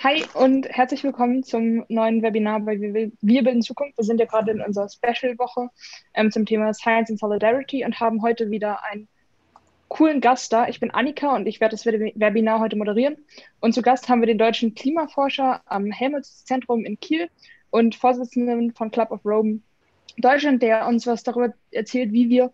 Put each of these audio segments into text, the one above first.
Hi und herzlich willkommen zum neuen Webinar bei Wir bilden Zukunft. Wir sind ja gerade in unserer Special-Woche ähm, zum Thema Science and Solidarity und haben heute wieder einen coolen Gast da. Ich bin Annika und ich werde das Webinar heute moderieren. Und zu Gast haben wir den deutschen Klimaforscher am Helmholtz-Zentrum in Kiel und Vorsitzenden von Club of Rome Deutschland, der uns was darüber erzählt, wie wir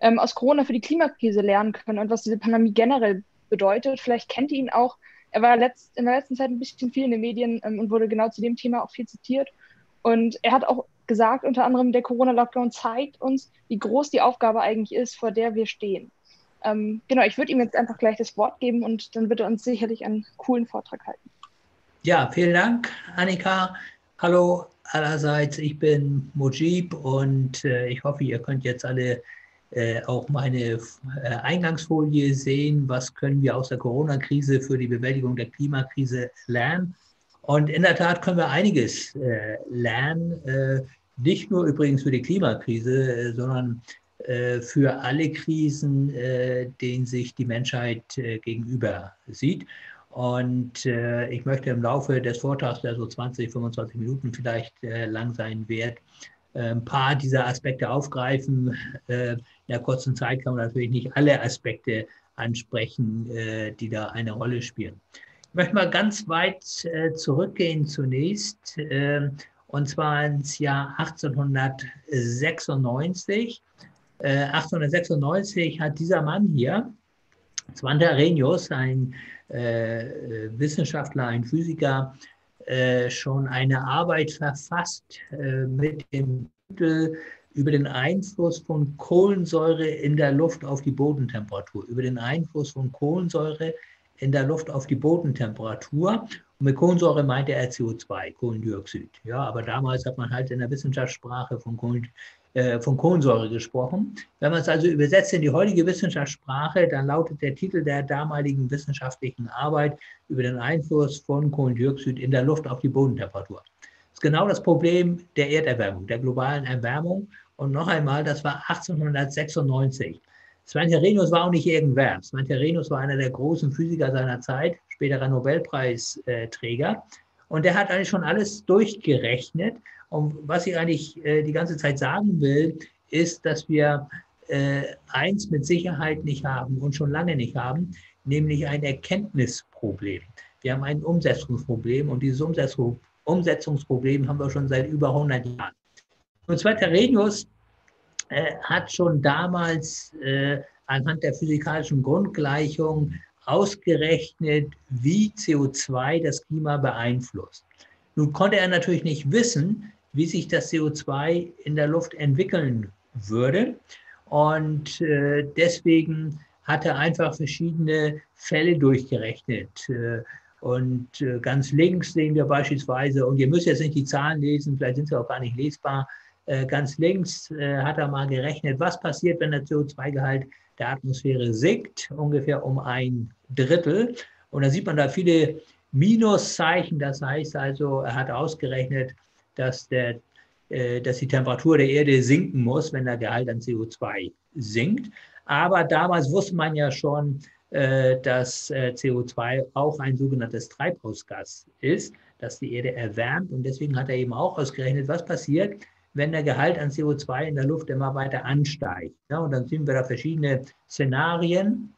ähm, aus Corona für die Klimakrise lernen können und was diese Pandemie generell bedeutet. Vielleicht kennt ihr ihn auch er war letzt, in der letzten Zeit ein bisschen viel in den Medien ähm, und wurde genau zu dem Thema auch viel zitiert. Und er hat auch gesagt, unter anderem, der Corona-Lockdown zeigt uns, wie groß die Aufgabe eigentlich ist, vor der wir stehen. Ähm, genau, ich würde ihm jetzt einfach gleich das Wort geben und dann wird er uns sicherlich einen coolen Vortrag halten. Ja, vielen Dank, Annika. Hallo allerseits, ich bin Mujib und äh, ich hoffe, ihr könnt jetzt alle äh, auch meine äh, Eingangsfolie sehen, was können wir aus der Corona-Krise für die Bewältigung der Klimakrise lernen. Und in der Tat können wir einiges äh, lernen, nicht nur übrigens für die Klimakrise, sondern für alle Krisen, denen sich die Menschheit gegenüber sieht. Und ich möchte im Laufe des Vortrags, der so 20, 25 Minuten vielleicht lang sein wird, ein paar dieser Aspekte aufgreifen. In der kurzen Zeit kann man natürlich nicht alle Aspekte ansprechen, die da eine Rolle spielen. Ich möchte mal ganz weit zurückgehen zunächst, und zwar ins Jahr 1896. 1896 hat dieser Mann hier, Svante Arrhenius, ein Wissenschaftler, ein Physiker, äh, schon eine Arbeit verfasst äh, mit dem Titel über den Einfluss von Kohlensäure in der Luft auf die Bodentemperatur, über den Einfluss von Kohlensäure in der Luft auf die Bodentemperatur. Und mit Kohlensäure meinte er CO2, Kohlendioxid. Ja, aber damals hat man halt in der Wissenschaftssprache von Kohlendioxid äh, von Kohlensäure gesprochen. Wenn man es also übersetzt in die heutige Wissenschaftssprache, dann lautet der Titel der damaligen wissenschaftlichen Arbeit über den Einfluss von Kohlendioxid in der Luft auf die Bodentemperatur. Das ist genau das Problem der Erderwärmung, der globalen Erwärmung. Und noch einmal, das war 1896. Svante Arrhenius war auch nicht irgendwer. Svante Arrhenius war einer der großen Physiker seiner Zeit, späterer Nobelpreisträger. Und der hat eigentlich schon alles durchgerechnet und was ich eigentlich äh, die ganze Zeit sagen will, ist, dass wir äh, eins mit Sicherheit nicht haben und schon lange nicht haben, nämlich ein Erkenntnisproblem. Wir haben ein Umsetzungsproblem und dieses Umsetzungsproblem haben wir schon seit über 100 Jahren. Und zwar Terenius äh, hat schon damals äh, anhand der physikalischen Grundgleichung ausgerechnet, wie CO2 das Klima beeinflusst. Nun konnte er natürlich nicht wissen, wie sich das CO2 in der Luft entwickeln würde. Und äh, deswegen hat er einfach verschiedene Fälle durchgerechnet. Äh, und äh, ganz links sehen wir beispielsweise, und ihr müsst jetzt nicht die Zahlen lesen, vielleicht sind sie auch gar nicht lesbar, äh, ganz links hat er mal gerechnet, was passiert, wenn der CO2-Gehalt der Atmosphäre sinkt, ungefähr um ein Drittel. Und da sieht man da viele Minuszeichen, das heißt also, er hat ausgerechnet, dass, der, äh, dass die Temperatur der Erde sinken muss, wenn der Gehalt an CO2 sinkt. Aber damals wusste man ja schon, äh, dass äh, CO2 auch ein sogenanntes Treibhausgas ist, das die Erde erwärmt. Und deswegen hat er eben auch ausgerechnet, was passiert, wenn der Gehalt an CO2 in der Luft immer weiter ansteigt. Ja, und dann sehen wir da verschiedene Szenarien.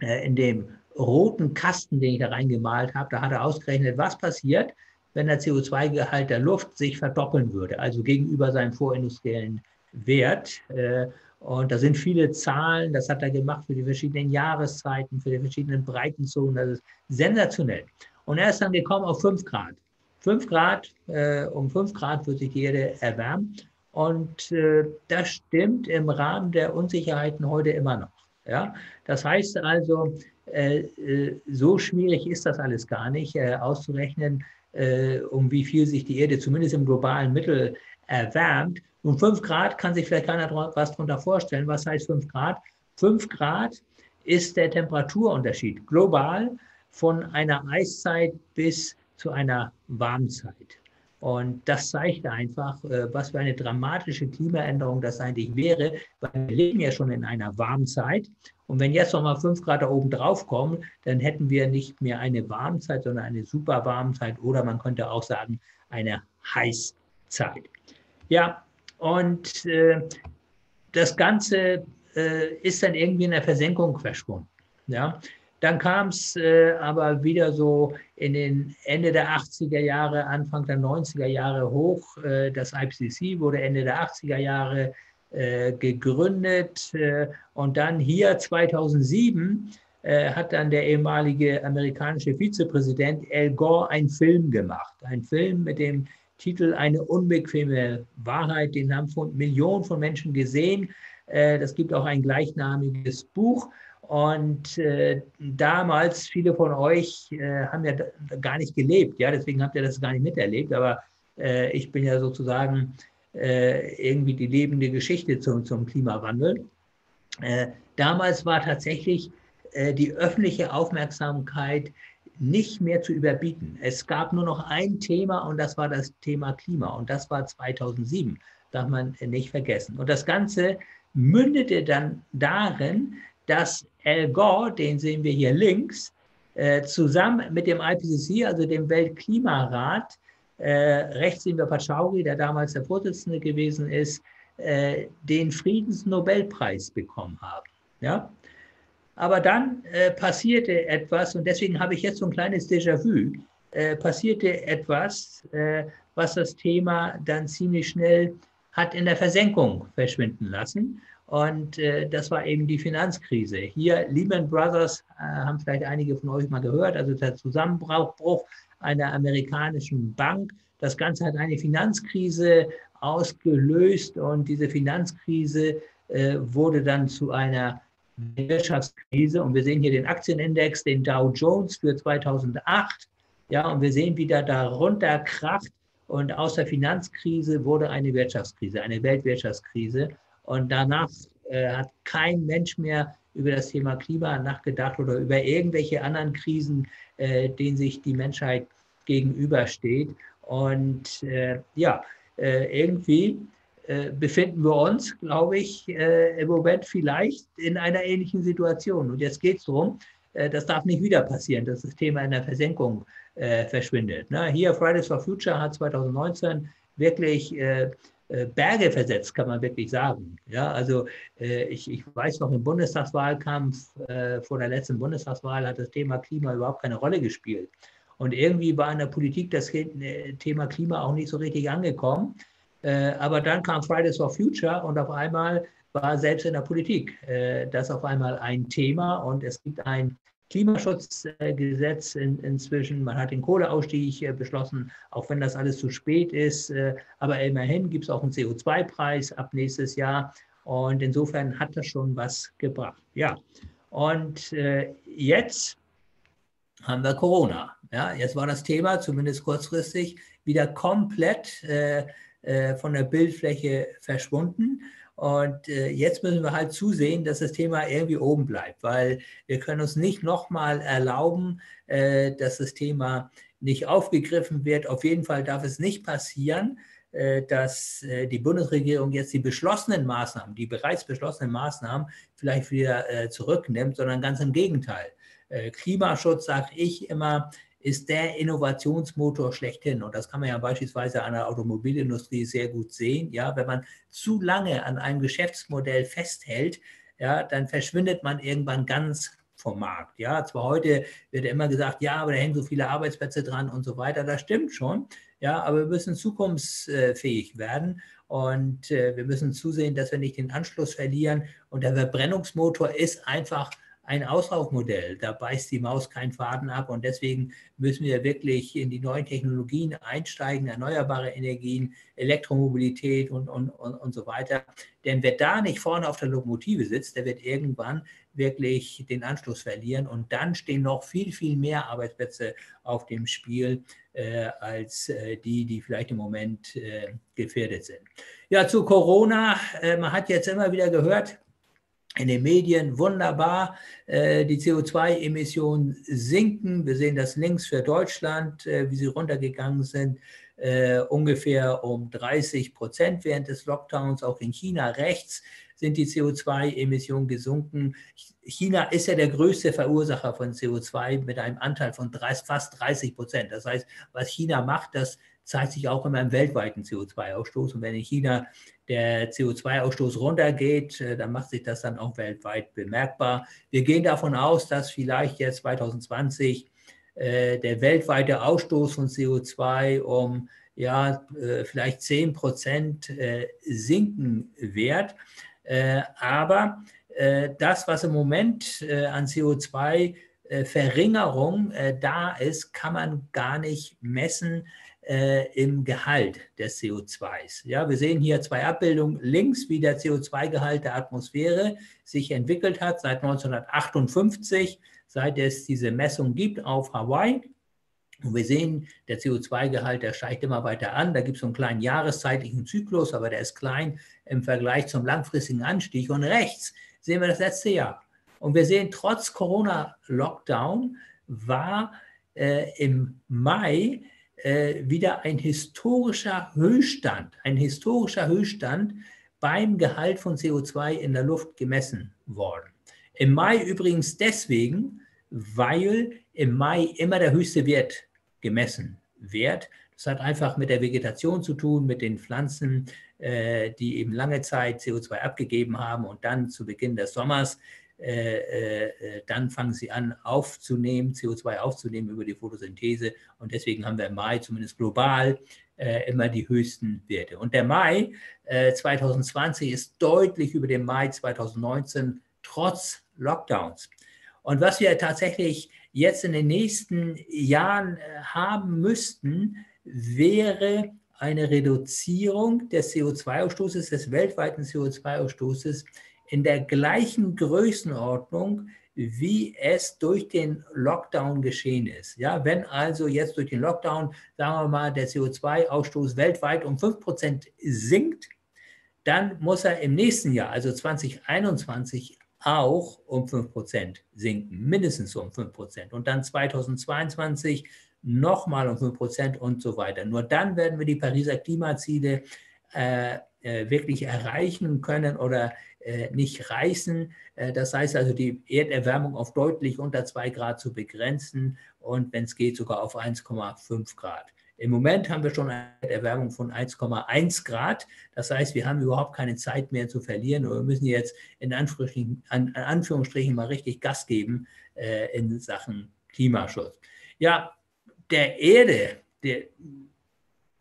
In dem roten Kasten, den ich da reingemalt habe, da hat er ausgerechnet, was passiert, wenn der CO2-Gehalt der Luft sich verdoppeln würde, also gegenüber seinem vorindustriellen Wert. Äh, und da sind viele Zahlen, das hat er gemacht für die verschiedenen Jahreszeiten, für die verschiedenen Breitenzonen, das ist sensationell. Und er ist dann gekommen auf 5 Grad. 5 Grad, äh, um 5 Grad wird sich die Erde erwärmen. Und äh, das stimmt im Rahmen der Unsicherheiten heute immer noch. Ja? Das heißt also, äh, äh so schwierig ist das alles gar nicht äh, auszurechnen, äh, um wie viel sich die Erde zumindest im globalen Mittel erwärmt. Nun, 5 Grad kann sich vielleicht keiner was darunter vorstellen. Was heißt 5 Grad? 5 Grad ist der Temperaturunterschied global von einer Eiszeit bis zu einer Warmzeit. Und das zeigt einfach, äh, was für eine dramatische Klimaänderung das eigentlich wäre, weil wir leben ja schon in einer Warmzeit. Und wenn jetzt nochmal fünf Grad da oben drauf kommen, dann hätten wir nicht mehr eine Warmzeit, sondern eine super Warmzeit oder man könnte auch sagen, eine Heißzeit. Ja, und äh, das Ganze äh, ist dann irgendwie in der Versenkung verschwunden. Ja, dann kam es äh, aber wieder so in den Ende der 80er Jahre, Anfang der 90er Jahre hoch. Äh, das IPCC wurde Ende der 80er Jahre äh, gegründet. Äh, und dann hier 2007 äh, hat dann der ehemalige amerikanische Vizepräsident Al Gore einen Film gemacht. Ein Film mit dem Titel Eine unbequeme Wahrheit. Den haben von Millionen von Menschen gesehen. Äh, das gibt auch ein gleichnamiges Buch. Und äh, damals, viele von euch äh, haben ja gar nicht gelebt, ja, deswegen habt ihr das gar nicht miterlebt, aber äh, ich bin ja sozusagen äh, irgendwie die lebende Geschichte zum, zum Klimawandel. Äh, damals war tatsächlich äh, die öffentliche Aufmerksamkeit nicht mehr zu überbieten. Es gab nur noch ein Thema und das war das Thema Klima und das war 2007, darf man nicht vergessen. Und das Ganze mündete dann darin, dass Al Gore, den sehen wir hier links, äh, zusammen mit dem IPCC, also dem Weltklimarat, äh, rechts sehen wir Pachauri, der damals der Vorsitzende gewesen ist, äh, den Friedensnobelpreis bekommen haben. Ja? Aber dann passierte etwas, und deswegen habe ich jetzt so ein kleines Déjà-vu, passierte etwas, was das Thema dann ziemlich schnell hat in der Versenkung verschwinden lassen. Und äh, das war eben die Finanzkrise. Hier Lehman Brothers äh, haben vielleicht einige von euch mal gehört, also der Zusammenbruch einer amerikanischen Bank. Das Ganze hat eine Finanzkrise ausgelöst und diese Finanzkrise äh, wurde dann zu einer Wirtschaftskrise. Und wir sehen hier den Aktienindex, den Dow Jones für 2008. Ja, und wir sehen, wie der darunter kracht. Und aus der Finanzkrise wurde eine Wirtschaftskrise, eine Weltwirtschaftskrise. Und danach äh, hat kein Mensch mehr über das Thema Klima nachgedacht oder über irgendwelche anderen Krisen, äh, denen sich die Menschheit gegenübersteht. Und äh, ja, äh, irgendwie äh, befinden wir uns, glaube ich, äh, im Moment vielleicht in einer ähnlichen Situation. Und jetzt geht es darum, das darf nicht wieder passieren, dass das Thema in der Versenkung verschwindet. Na, hier Fridays for Future hat 2019 wirklich Berge versetzt, kann man wirklich sagen. Ja, also äh, ich, ich weiß noch, im Bundestagswahlkampf äh, vor der letzten Bundestagswahl hat das Thema Klima überhaupt keine Rolle gespielt. Und irgendwie war in der Politik das Thema Klima auch nicht so richtig angekommen. aber dann kam Fridays for Future und auf einmal war selbst in der Politik das auf einmal ein Thema und es gibt ein Klimaschutzgesetz in, inzwischen. Man hat den Kohleausstieg äh, beschlossen, auch wenn das alles zu spät ist. Äh, aber immerhin gibt es auch einen CO2-Preis ab nächstes Jahr. Und insofern hat das schon was gebracht. Ja, und äh, jetzt haben wir Corona. Ja, jetzt war das Thema, zumindest kurzfristig, wieder komplett von der Bildfläche verschwunden. Und äh, jetzt müssen wir halt zusehen, dass das Thema irgendwie oben bleibt, weil wir können uns nicht nochmal erlauben, äh, dass das Thema nicht aufgegriffen wird. Auf jeden Fall darf es nicht passieren, äh, dass die Bundesregierung jetzt die beschlossenen Maßnahmen, die bereits beschlossenen Maßnahmen vielleicht wieder zurücknimmt, sondern ganz im Gegenteil. Klimaschutz, sage ich immer, ist der Innovationsmotor schlechthin. Und das kann man ja beispielsweise an der Automobilindustrie sehr gut sehen. Ja, wenn man zu lange an einem Geschäftsmodell festhält, ja, dann verschwindet man irgendwann ganz vom Markt. Ja, zwar heute wird immer gesagt, ja, aber da hängen so viele Arbeitsplätze dran und so weiter. Das stimmt schon. Ja, aber wir müssen zukunftsfähig werden und äh, wir müssen zusehen, dass wir nicht den Anschluss verlieren. Und der Verbrennungsmotor ist einfach ein Auslaufmodell. Da beißt die Maus keinen Faden ab und deswegen müssen wir wirklich in die neuen Technologien einsteigen, erneuerbare Energien, Elektromobilität und, und, und, und so weiter. Denn wer da nicht vorne auf der Lokomotive sitzt, der wird irgendwann wirklich den Anschluss verlieren und dann stehen noch viel, viel mehr Arbeitsplätze auf dem Spiel äh, als äh, die, die vielleicht im Moment äh, gefährdet sind. Ja, zu Corona. Äh, man hat jetzt immer wieder gehört, in den Medien wunderbar. Äh, die CO2-Emissionen sinken. Wir sehen das links für Deutschland, äh, wie sie runtergegangen sind, äh, ungefähr um 30 Prozent während des Lockdowns. Auch in China rechts sind die CO2-Emissionen gesunken. China ist ja der größte Verursacher von CO2 mit einem Anteil von 30, fast 30 Prozent. Das heißt, was China macht, das zeigt sich auch immer im weltweiten CO2-Ausstoß. Und wenn in China der CO2-Ausstoß runtergeht, äh, dann macht sich das dann auch weltweit bemerkbar. Wir gehen davon aus, dass vielleicht jetzt 2020 äh, der weltweite Ausstoß von CO2 um ja, äh, vielleicht 10 Prozent sinken wird. Aber das, was im Moment an CO2-Verringerung da ist, kann man gar nicht messen äh, im Gehalt des CO2s. Ja, wir sehen hier zwei Abbildungen links, wie der CO2-Gehalt der Atmosphäre sich entwickelt hat seit 1958, seit es diese Messung gibt auf Hawaii. Und wir sehen, der CO2-Gehalt, der steigt immer weiter an. Da gibt es einen kleinen jahreszeitlichen Zyklus, aber der ist klein im Vergleich zum langfristigen Anstieg. Und rechts sehen wir das letzte Jahr. Und wir sehen, trotz Corona-Lockdown war äh, im Mai wieder ein historischer Höchststand, ein historischer Höchststand beim Gehalt von CO2 in der Luft gemessen worden. Im Mai übrigens deswegen, weil im Mai immer der höchste Wert gemessen wird. Das hat einfach mit der Vegetation zu tun, mit den Pflanzen, äh, die eben lange Zeit CO2 abgegeben haben und dann zu Beginn des Sommers äh, äh, dann fangen sie an aufzunehmen, CO2 aufzunehmen über die Photosynthese. Und deswegen haben wir im Mai zumindest global äh, immer die höchsten Werte. Und der Mai 2020 ist deutlich über dem Mai 2019 trotz Lockdowns. Und was wir tatsächlich jetzt in den nächsten Jahren haben müssten, wäre eine Reduzierung des CO2-Ausstoßes, des weltweiten CO2-Ausstoßes in der gleichen Größenordnung, wie es durch den Lockdown geschehen ist. Ja, wenn also jetzt durch den Lockdown, sagen wir mal, der CO2-Ausstoß weltweit um 5% sinkt, dann muss er im nächsten Jahr, also 2021, auch um 5% sinken, mindestens um 5%. Und dann 2022 nochmal um 5% und so weiter. Nur dann werden wir die Pariser Klimaziele äh, äh, wirklich erreichen können oder nicht reißen. Äh, das heißt also, die Erderwärmung auf deutlich unter 2 Grad zu begrenzen und wenn es geht, sogar auf 1,5 Grad. Im Moment haben wir schon eine Erwärmung von 1,1 Grad. Das heißt, wir haben überhaupt keine Zeit mehr zu verlieren und wir müssen jetzt in Anführungsstrichen, an, Anführungsstrichen mal richtig Gas geben äh, in Sachen Klimaschutz. Ja, der Erde, der,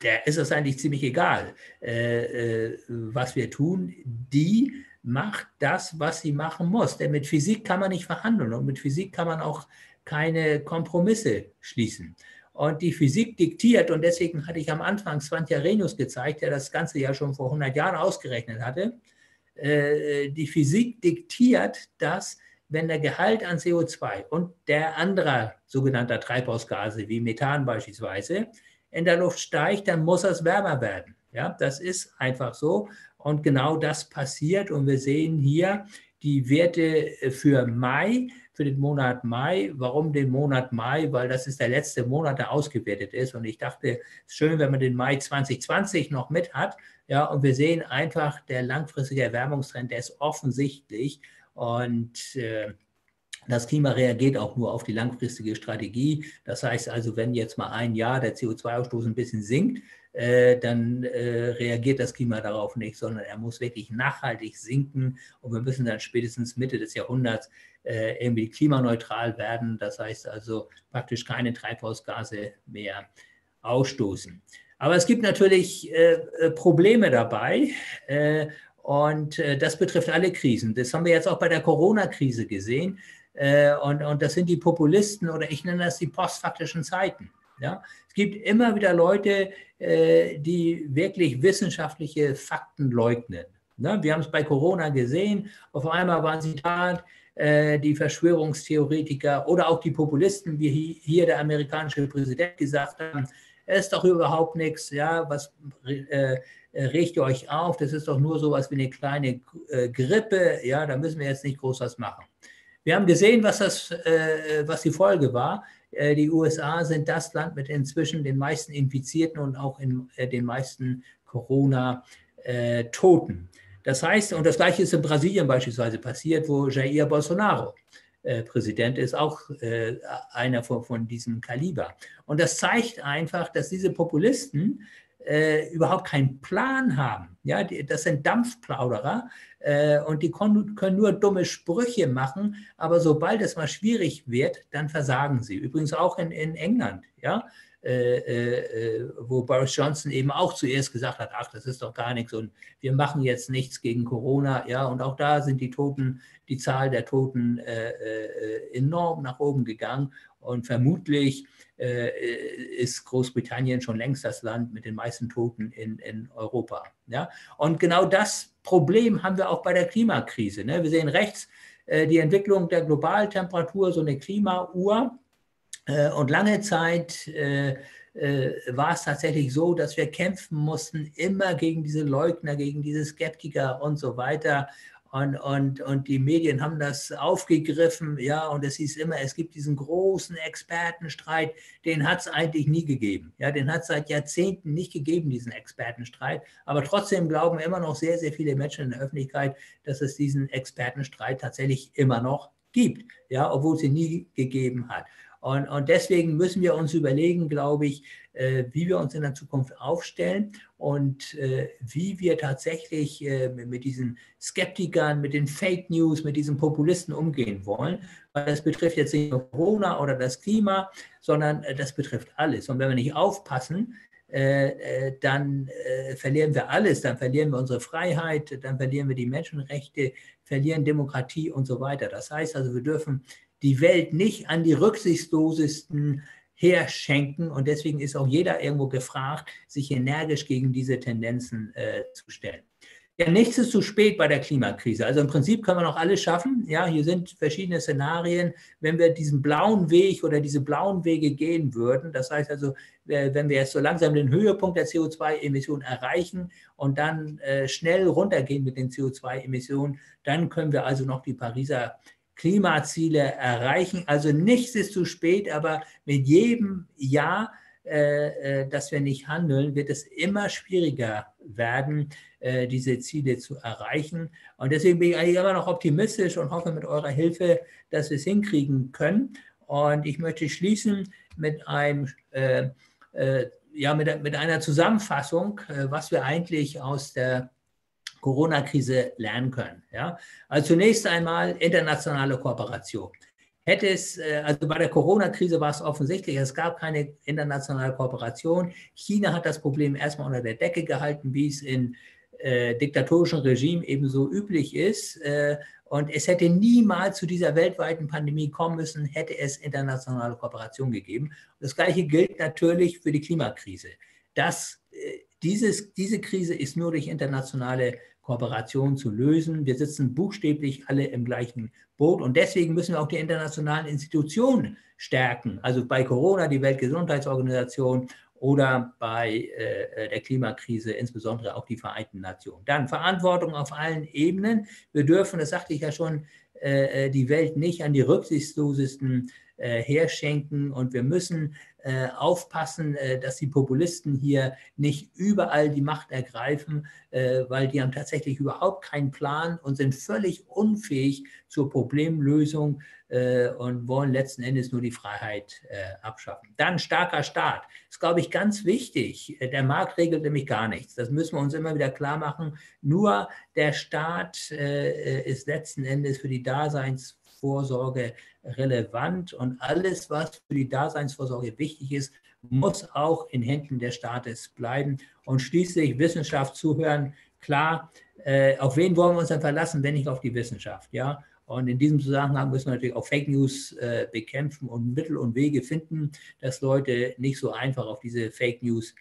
der ist es eigentlich ziemlich egal, äh, äh, was wir tun. Die macht das, was sie machen muss. Denn mit Physik kann man nicht verhandeln und mit Physik kann man auch keine Kompromisse schließen. Und die Physik diktiert, und deswegen hatte ich am Anfang Svante Arrhenius gezeigt, der das Ganze ja schon vor 100 Jahren ausgerechnet hatte, äh, die Physik diktiert, dass wenn der Gehalt an CO2 und der anderer sogenannter Treibhausgase wie Methan beispielsweise in der Luft steigt, dann muss es wärmer werden. Ja, das ist einfach so. Und genau das passiert. Und wir sehen hier die Werte für Mai, für den Monat Mai. Warum den Monat Mai? Weil das ist der letzte Monat, der ausgewertet ist. Und ich dachte, es ist schön, wenn man den Mai 2020 noch mit hat. Ja, und wir sehen einfach, der langfristige Erwärmungstrend, der ist offensichtlich. Und äh, das Klima reagiert auch nur auf die langfristige Strategie. Das heißt also, wenn jetzt mal ein Jahr der CO2-Ausstoß ein bisschen sinkt, äh, dann äh, reagiert das Klima darauf nicht, sondern er muss wirklich nachhaltig sinken und wir müssen dann spätestens Mitte des Jahrhunderts äh, irgendwie klimaneutral werden. Das heißt also praktisch keine Treibhausgase mehr ausstoßen. Aber es gibt natürlich äh, äh, Probleme dabei. Und das betrifft alle Krisen. Das haben wir jetzt auch bei der Corona-Krise gesehen. Äh, und, und das sind die Populisten oder ich nenne das die postfaktischen Zeiten. Ja? Es gibt immer wieder Leute, äh, die wirklich wissenschaftliche Fakten leugnen. Ne? Wir haben es bei Corona gesehen, auf einmal waren sie da, äh, die Verschwörungstheoretiker oder auch die Populisten, wie hier der amerikanische Präsident gesagt haben, es ist doch überhaupt nichts, ja, was äh, äh, regt ihr euch auf, das ist doch nur sowas wie eine kleine äh, Grippe, ja, da müssen wir jetzt nicht groß was machen. Wir haben gesehen, was, das, äh, was die Folge war. Äh, die USA sind das Land mit inzwischen den meisten Infizierten und auch in, äh, den meisten Corona-Toten. Das heißt, und das Gleiche ist in Brasilien beispielsweise passiert, wo Jair Bolsonaro äh, Präsident ist, auch äh, einer von, von, diesem Kaliber. Und das zeigt einfach, dass diese Populisten äh, überhaupt keinen Plan haben. Ja, die, das sind Dampfplauderer äh, und die können, nur dumme Sprüche machen, aber sobald es mal schwierig wird, dann versagen sie. Übrigens auch in, in England. Ja, äh, äh, wo Boris Johnson eben auch zuerst gesagt hat, ach, das ist doch gar nichts und wir machen jetzt nichts gegen Corona, ja, und auch da sind die Toten, die Zahl der Toten äh, äh enorm nach oben gegangen und vermutlich äh, ist Großbritannien schon längst das Land mit den meisten Toten in, in Europa, ja, und genau das Problem haben wir auch bei der Klimakrise, ne? wir sehen rechts die Entwicklung der Globaltemperatur, so eine Klimauhr, äh, und lange Zeit äh, äh, war es tatsächlich so, dass wir kämpfen mussten, immer gegen diese Leugner, gegen diese Skeptiker und so weiter. Und, und, und die Medien haben das aufgegriffen, ja, und es hieß immer, es gibt diesen großen Expertenstreit, den hat es eigentlich nie gegeben. Ja, den hat es seit Jahrzehnten nicht gegeben, diesen Expertenstreit. Aber trotzdem glauben immer noch sehr, sehr viele Menschen in der Öffentlichkeit, dass es diesen Expertenstreit tatsächlich immer noch gibt, ja, obwohl es ihn nie gegeben hat. Und, und deswegen müssen wir uns überlegen, glaube ich, äh, wie wir uns in der Zukunft aufstellen und äh, wie wir tatsächlich äh, mit diesen Skeptikern, mit den Fake News, mit diesen Populisten umgehen wollen. Weil das betrifft jetzt nicht nur Corona oder das Klima, sondern äh, das betrifft alles. Und wenn wir nicht aufpassen, äh, äh, dann verlieren wir alles, dann verlieren wir unsere Freiheit, dann verlieren wir die Menschenrechte, verlieren Demokratie und so weiter. Das heißt also, wir dürfen die Welt nicht an die rücksichtslosesten herschenken. Und deswegen ist auch jeder irgendwo gefragt, sich energisch gegen diese Tendenzen äh, zu stellen. Ja, nichts ist zu spät bei der Klimakrise. Also im Prinzip können wir noch alles schaffen. Ja, hier sind verschiedene Szenarien. Wenn wir diesen blauen Weg oder diese blauen Wege gehen würden, das heißt also, wenn wir jetzt so langsam den Höhepunkt der CO2-Emissionen erreichen und dann äh, schnell runtergehen mit den CO2-Emissionen, dann können wir also noch die Pariser Klimaziele erreichen. Also nichts ist zu spät, aber mit jedem Jahr, äh, äh, dass wir nicht handeln, wird es immer schwieriger werden, äh, diese Ziele zu erreichen. Und deswegen bin ich eigentlich immer noch optimistisch und hoffe mit eurer Hilfe, dass wir es hinkriegen können. Und ich möchte schließen mit einem äh, äh, ja, mit, mit einer Zusammenfassung, äh, was wir eigentlich aus der Corona-Krise lernen können. Ja? Also zunächst einmal internationale Kooperation. Hätte es, äh, also bei der Corona-Krise war es offensichtlich, es gab keine internationale Kooperation. China hat das Problem erstmal unter der Decke gehalten, wie es in äh, diktatorischen Regimen ebenso üblich ist. Äh, und es hätte niemals zu dieser weltweiten Pandemie kommen müssen, hätte es internationale Kooperation gegeben. Das Gleiche gilt natürlich für die Klimakrise. Das, äh, dieses, diese Krise ist nur durch internationale Kooperation zu lösen. Wir sitzen buchstäblich alle im gleichen Boot und deswegen müssen wir auch die internationalen Institutionen stärken. Also bei Corona die Weltgesundheitsorganisation oder bei äh, der Klimakrise insbesondere auch die Vereinten Nationen. Dann Verantwortung auf allen Ebenen. Wir dürfen, das sagte ich ja schon, äh, äh die Welt nicht an die rücksichtslosesten äh, herschenken und wir müssen äh, aufpassen, äh, dass die Populisten hier nicht überall die Macht ergreifen, äh, weil die haben tatsächlich überhaupt keinen Plan und sind völlig unfähig zur Problemlösung äh, und wollen letzten Endes nur die Freiheit äh, abschaffen. Dann starker Staat. Das ist, glaube ich, ganz wichtig. Der Markt regelt nämlich gar nichts. Das müssen wir uns immer wieder klar machen. Nur der Staat ist letzten Endes für die Daseinsvorsorge relevant und alles, was für die Daseinsvorsorge wichtig ist, muss auch in Händen des Staates bleiben. Und schließlich Wissenschaft zuhören. Klar, äh, auf wen wollen wir uns dann verlassen, wenn nicht auf die Wissenschaft? Ja? Und in diesem Zusammenhang müssen wir natürlich auch Fake News äh, bekämpfen und Mittel und Wege finden, dass Leute nicht so einfach auf diese Fake News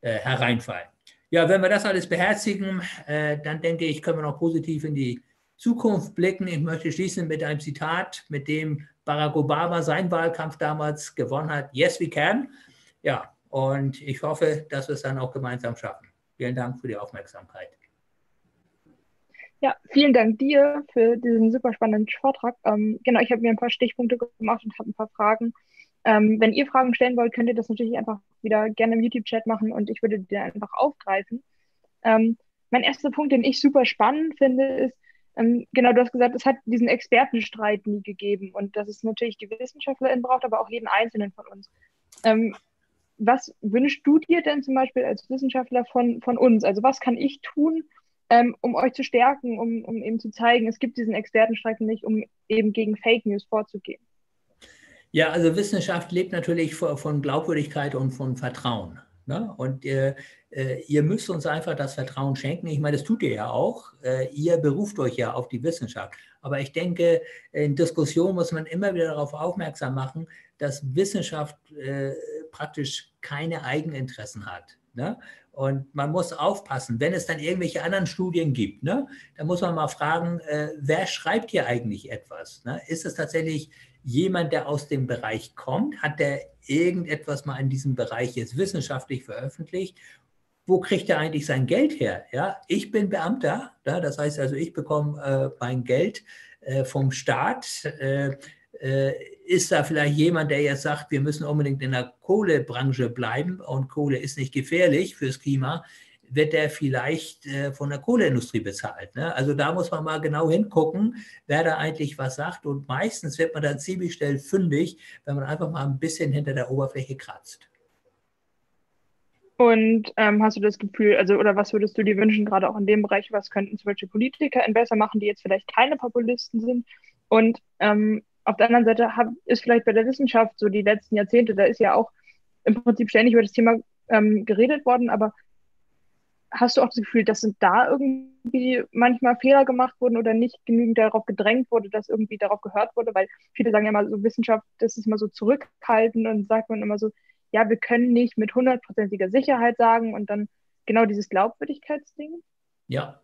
äh, hereinfallen. Ja, wenn wir das alles beherzigen, äh, dann denke ich, können wir noch positiv in die Zukunft blicken. Ich möchte schließen mit einem Zitat, mit dem Barack Obama seinen Wahlkampf damals gewonnen hat. Yes, we can. Ja, und ich hoffe, dass wir es dann auch gemeinsam schaffen. Vielen Dank für die Aufmerksamkeit. Ja, vielen Dank dir für diesen super spannenden Vortrag. Ähm, genau, ich habe mir ein paar Stichpunkte gemacht und habe ein paar Fragen. Ähm, wenn ihr Fragen stellen wollt, könnt ihr das natürlich einfach wieder gerne im YouTube-Chat machen und ich würde die einfach aufgreifen. Ähm, mein erster Punkt, den ich super spannend finde, ist, ähm, genau, du hast gesagt, es hat diesen Expertenstreit nie gegeben und dass es natürlich die WissenschaftlerInnen braucht, aber auch jeden Einzelnen von uns. Ähm, was wünschst du dir denn zum Beispiel als Wissenschaftler von, von uns? Also was kann ich tun, ähm, um euch zu stärken, um, um eben zu zeigen, es gibt diesen Expertenstreit nicht, um eben gegen Fake News vorzugehen? Ja, also Wissenschaft lebt natürlich von Glaubwürdigkeit und von Vertrauen. Ne? Und äh, äh, ihr müsst uns einfach das Vertrauen schenken. Ich meine, das tut ihr ja auch. Äh, ihr beruft euch ja auf die Wissenschaft. Aber ich denke, in Diskussionen muss man immer wieder darauf aufmerksam machen, dass Wissenschaft äh, praktisch keine Eigeninteressen hat. Ne? Und man muss aufpassen, wenn es dann irgendwelche anderen Studien gibt, ne, dann muss man mal fragen, äh, wer schreibt hier eigentlich etwas? Ne? Ist es tatsächlich jemand, der aus dem Bereich kommt? Hat der irgendetwas mal in diesem Bereich jetzt wissenschaftlich veröffentlicht? Wo kriegt er eigentlich sein Geld her? Ja, ich bin Beamter, ja, das heißt also, ich bekomme äh, mein Geld äh, vom Staat. Äh, äh, ist da vielleicht jemand, der jetzt sagt, wir müssen unbedingt in der Kohlebranche bleiben und Kohle ist nicht gefährlich fürs Klima? Wird der vielleicht äh, von der Kohleindustrie bezahlt. Ne? Also da muss man mal genau hingucken, wer da eigentlich was sagt. Und meistens wird man dann ziemlich schnell fündig, wenn man einfach mal ein bisschen hinter der Oberfläche kratzt. Und ähm, hast du das Gefühl, also oder was würdest du dir wünschen, gerade auch in dem Bereich, was könnten zum Beispiel Politiker besser machen, die jetzt vielleicht keine Populisten sind? Und ähm, auf der anderen Seite hab, ist vielleicht bei der Wissenschaft so die letzten Jahrzehnte, da ist ja auch im Prinzip ständig über das Thema ähm, geredet worden, aber hast du auch das Gefühl, dass da irgendwie manchmal Fehler gemacht wurden oder nicht genügend darauf gedrängt wurde, dass irgendwie darauf gehört wurde? Weil viele sagen ja immer so, Wissenschaft, das ist immer so zurückhaltend und sagt man immer so, ja, wir können nicht mit hundertprozentiger Sicherheit sagen und dann genau dieses Glaubwürdigkeitsding. Ja,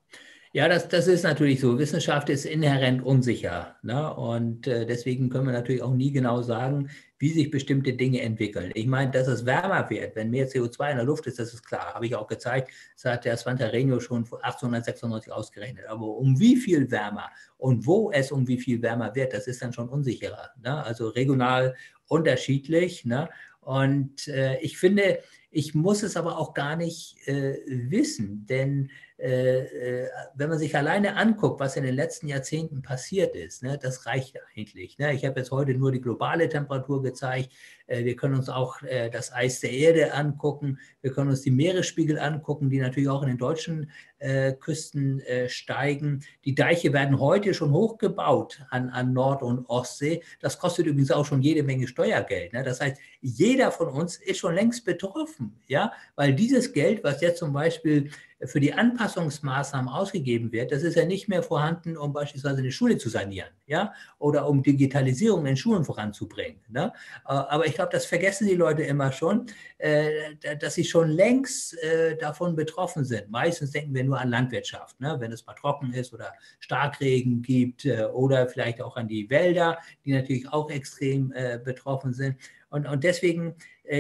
ja, das, das ist natürlich so. Wissenschaft ist inhärent unsicher. Ne? Und äh, deswegen können wir natürlich auch nie genau sagen, wie sich bestimmte Dinge entwickeln. Ich meine, dass es wärmer wird, wenn mehr CO2 in der Luft ist, das ist klar. Habe ich auch gezeigt. Das hat der Svante Renio schon 1896 ausgerechnet. Aber um wie viel wärmer und wo es um wie viel wärmer wird, das ist dann schon unsicherer. Ne? Also regional unterschiedlich. Ne? Und äh, ich finde, ich muss es aber auch gar nicht äh, wissen, denn wenn man sich alleine anguckt, was in den letzten Jahrzehnten passiert ist, ne, das reicht eigentlich. Ne? Ich habe jetzt heute nur die globale Temperatur gezeigt. Äh, wir können uns auch äh, das Eis der Erde angucken. Wir können uns die Meeresspiegel angucken, die natürlich auch in den deutschen äh, Küsten äh, steigen. Die Deiche werden heute schon hochgebaut an, an Nord- und Ostsee. Das kostet übrigens auch schon jede Menge Steuergeld. Ne? Das heißt, jeder von uns ist schon längst betroffen, ja, weil dieses Geld, was jetzt zum Beispiel für die Anpassungsmaßnahmen ausgegeben wird, das ist ja nicht mehr vorhanden, um beispielsweise eine Schule zu sanieren, ja, oder um Digitalisierung in Schulen voranzubringen. Ne? Äh, aber ich glaube, das vergessen die Leute immer schon, äh, dass sie schon längst äh, davon betroffen sind. Meistens denken wir nur an Landwirtschaft, ne? wenn es mal trocken ist oder Starkregen gibt oder vielleicht auch an die Wälder, die natürlich auch extrem betroffen sind. Und, und deswegen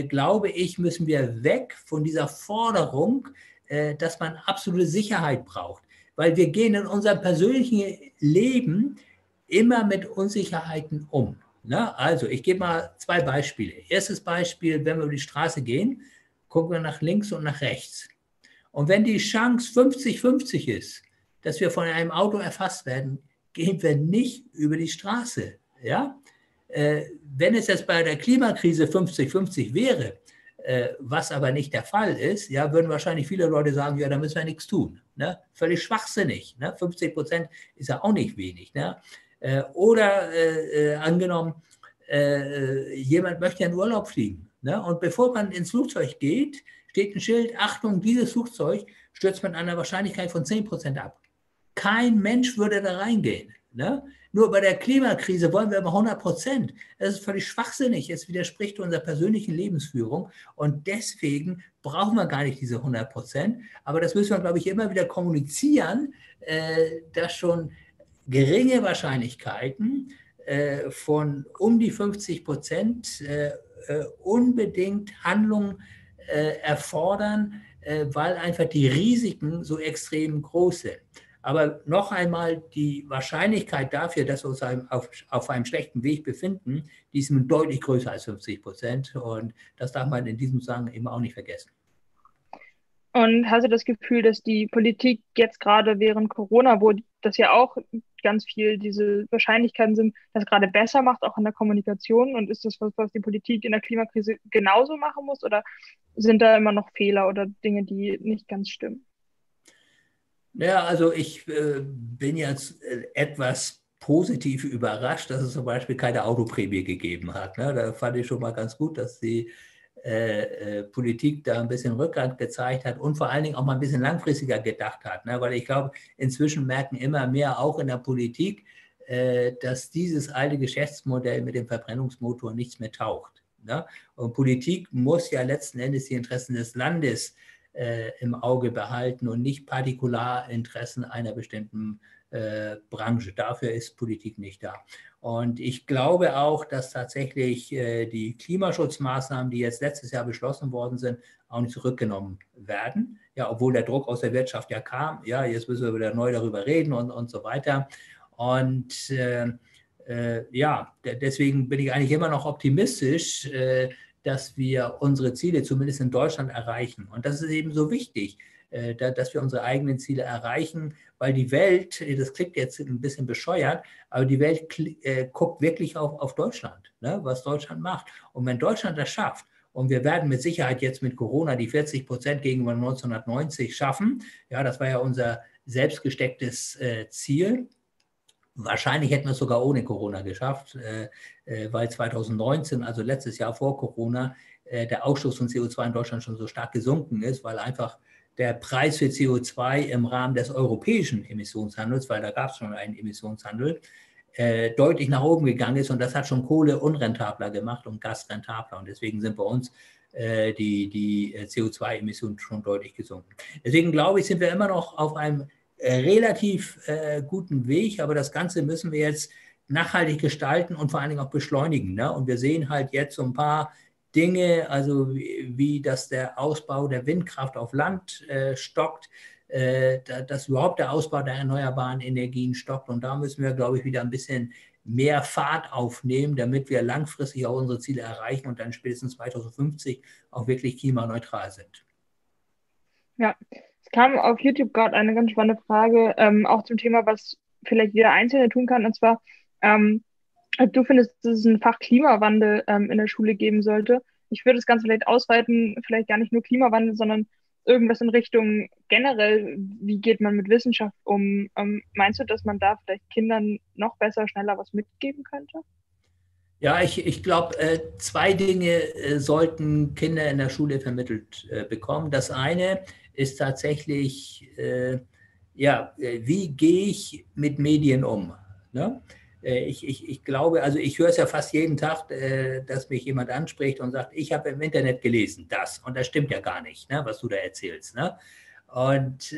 glaube ich, müssen wir weg von dieser Forderung, dass man absolute Sicherheit braucht. Weil wir gehen in unserem persönlichen Leben immer mit Unsicherheiten um. Ne? Also ich gebe mal zwei Beispiele. Erstes Beispiel, wenn wir über die Straße gehen, gucken wir nach links und nach rechts. Und wenn die Chance 50-50 ist, dass wir von einem Auto erfasst werden, gehen wir nicht über die Straße. Ja? Äh, wenn es jetzt bei der Klimakrise 50-50 wäre, äh, was aber nicht der Fall ist, ja, würden wahrscheinlich viele Leute sagen, ja, da müssen wir nichts tun. Ne? Völlig schwachsinnig. Ne? 50 Prozent ist ja auch nicht wenig. Ne? Äh, oder äh, äh angenommen, äh, jemand möchte in Urlaub fliegen. Ne? Und bevor man ins Flugzeug geht, steht ein Schild, Achtung, dieses Flugzeug stürzt mit einer Wahrscheinlichkeit von 10 Prozent ab. Kein Mensch würde da reingehen. Ne? Nur bei der Klimakrise wollen wir aber 100 Prozent. Das ist völlig schwachsinnig. Es widerspricht unserer persönlichen Lebensführung. Und deswegen brauchen wir gar nicht diese 100 Prozent. Aber das müssen wir, glaube ich, immer wieder kommunizieren, äh, dass schon geringe Wahrscheinlichkeiten äh, von um die 50 Prozent äh, unbedingt Handlungen erfordern, weil einfach die Risiken so extrem groß sind. Aber noch einmal, die Wahrscheinlichkeit dafür, dass wir uns auf, auf einem schlechten Weg befinden, die ist deutlich größer als 50 Prozent. Und das darf man in diesem Zusammenhang eben auch nicht vergessen. Und hast du das Gefühl, dass die Politik jetzt gerade während Corona, wo das ja auch ganz viel diese Wahrscheinlichkeiten sind, das gerade besser macht, auch in der Kommunikation? Und ist das was, was die Politik in der Klimakrise genauso machen muss? Oder sind da immer noch Fehler oder Dinge, die nicht ganz stimmen? Ja, also ich äh, bin jetzt äh, etwas positiv überrascht, dass es zum Beispiel keine Autoprämie gegeben hat. Ne? Da fand ich schon mal ganz gut, dass die äh, äh, Politik da ein bisschen Rückgrat gezeigt hat und vor allen Dingen auch mal ein bisschen langfristiger gedacht hat. Ne? Weil ich glaube, inzwischen merken immer mehr auch in der Politik, äh, dass dieses alte Geschäftsmodell mit dem Verbrennungsmotor nichts mehr taucht. Ne? Und Politik muss ja letzten Endes die Interessen des Landes äh, im Auge behalten und nicht Partikularinteressen einer bestimmten äh, Branche. Dafür ist Politik nicht da. Und ich glaube auch, dass tatsächlich äh, die Klimaschutzmaßnahmen, die jetzt letztes Jahr beschlossen worden sind, auch nicht zurückgenommen werden. Ja, obwohl der Druck aus der Wirtschaft ja kam. Ja, jetzt müssen wir wieder neu darüber reden und, und so weiter. Und äh, äh, ja, deswegen bin ich eigentlich immer noch optimistisch, äh, dass wir unsere Ziele zumindest in Deutschland erreichen. Und das ist eben so wichtig, äh, dass wir unsere eigenen Ziele erreichen, weil die Welt, das klingt jetzt ein bisschen bescheuert, aber die Welt äh, guckt wirklich auf, auf Deutschland, ne, was Deutschland macht. Und wenn Deutschland das schafft, und wir werden mit Sicherheit jetzt mit Corona die 40 Prozent gegenüber 1990 schaffen, ja, das war ja unser selbstgestecktes äh, Ziel, Wahrscheinlich hätten wir es sogar ohne Corona geschafft, äh, äh, weil 2019, also letztes Jahr vor Corona, äh, der Ausstoß von CO2 in Deutschland schon so stark gesunken ist, weil einfach der Preis für CO2 im Rahmen des europäischen Emissionshandels, weil da gab es schon einen Emissionshandel, deutlich nach oben gegangen ist und das hat schon Kohle unrentabler gemacht und Gas rentabler und deswegen sind bei uns die, die CO2-Emissionen schon deutlich gesunken. Deswegen glaube ich, sind wir immer noch auf einem relativ äh, guten Weg, aber das Ganze müssen wir jetzt nachhaltig gestalten und vor allen Dingen auch beschleunigen. Ne? Und wir sehen halt jetzt so ein paar Dinge, also wie, wie dass der Ausbau der Windkraft auf Land äh, stockt, äh, dass überhaupt der Ausbau der erneuerbaren Energien stockt. Und da müssen wir, glaube ich, wieder ein bisschen mehr Fahrt aufnehmen, damit wir langfristig auch unsere Ziele erreichen und dann spätestens 2050 auch wirklich klimaneutral sind. Ja, kam auf YouTube gerade eine ganz spannende Frage, ähm, auch zum Thema, was vielleicht jeder Einzelne tun kann. Und zwar, ähm, du findest, dass es ein Fach Klimawandel ähm, in der Schule geben sollte. Ich würde das Ganze vielleicht ausweiten, vielleicht gar nicht nur Klimawandel, sondern irgendwas in Richtung generell, wie geht man mit Wissenschaft um? Ähm, meinst du, dass man da vielleicht Kindern noch besser, schneller was mitgeben könnte? Ja, ich, ich glaube, äh, zwei Dinge äh, sollten Kinder in der Schule vermittelt äh, bekommen. Das eine ist tatsächlich, äh, ja, äh, wie gehe ich mit Medien um? Ne? Äh, ich, ich, ich glaube, also ich höre es ja fast jeden Tag, äh, dass mich jemand anspricht und sagt, ich habe im Internet gelesen, das. Und das stimmt ja gar nicht, ne, was du da erzählst. Ne? Und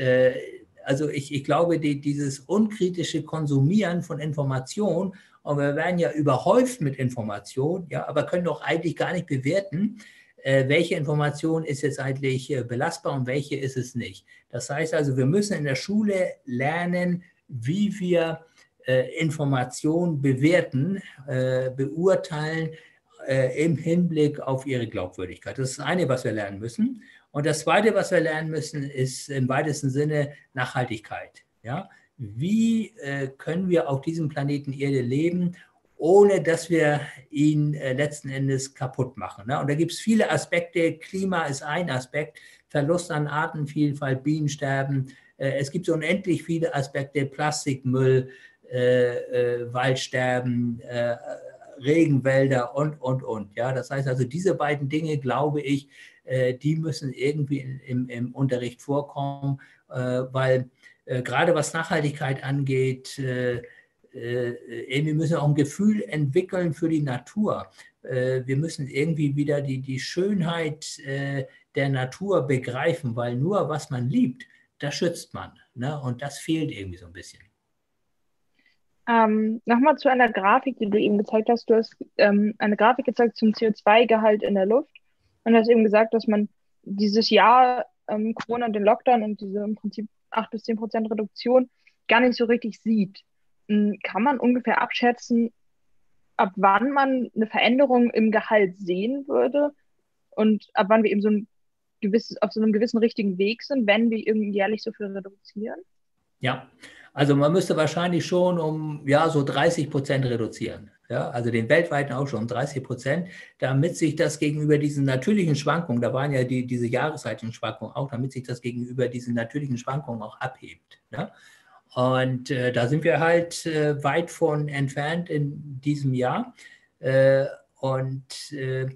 also ich, ich glaube, die, dieses unkritische Konsumieren von Informationen, und wir werden ja überhäuft mit Informationen, ja, aber können doch eigentlich gar nicht bewerten, äh, welche Information ist jetzt eigentlich äh, belastbar und welche ist es nicht. Das heißt also, wir müssen in der Schule lernen, wie wir äh, Informationen bewerten, beurteilen im Hinblick auf ihre Glaubwürdigkeit. Das ist das eine, was wir lernen müssen. Und das zweite, was wir lernen müssen, ist im weitesten Sinne Nachhaltigkeit. Ja? Wie können wir auf diesem Planeten Erde leben ohne dass wir ihn äh, letzten Endes kaputt machen. Ne? Und da gibt es viele Aspekte. Klima ist ein Aspekt, Verlust an Artenvielfalt, Bienensterben. Äh, es gibt so unendlich viele Aspekte, Plastikmüll, äh, Waldsterben, Regenwälder und, und, und. Das heißt also, diese beiden Dinge, glaube ich, die müssen irgendwie im, im Unterricht vorkommen, weil gerade was Nachhaltigkeit angeht, wir müssen auch ein Gefühl entwickeln für die Natur. Äh, wir müssen irgendwie wieder die, die Schönheit äh, der Natur begreifen, weil nur was man liebt, das schützt man. Ne? Und das fehlt irgendwie so ein bisschen. Ähm, Nochmal zu einer Grafik, die du eben gezeigt hast. Du hast ähm, eine Grafik gezeigt zum CO2-Gehalt in der Luft und hast eben gesagt, dass man dieses Jahr ähm, Corona und den Lockdown und diese im Prinzip 8 bis 10 Prozent Reduktion gar nicht so richtig sieht. Hm, kann man ungefähr abschätzen, ab wann man eine Veränderung im Gehalt sehen würde und ab wann wir eben so ein gewisses, auf so einem gewissen richtigen Weg sind, wenn wir irgendwie jährlich so viel reduzieren? Ja, also man müsste wahrscheinlich schon um ja so 30 Prozent reduzieren. Ja, also den weltweiten auch schon um 30 Prozent, damit sich das gegenüber diesen natürlichen Schwankungen, da waren ja die, diese jahreszeitlichen Schwankungen auch, damit sich das gegenüber diesen natürlichen Schwankungen auch abhebt. Ja? Und äh, da sind wir halt äh, weit von entfernt in diesem Jahr. Äh, und äh,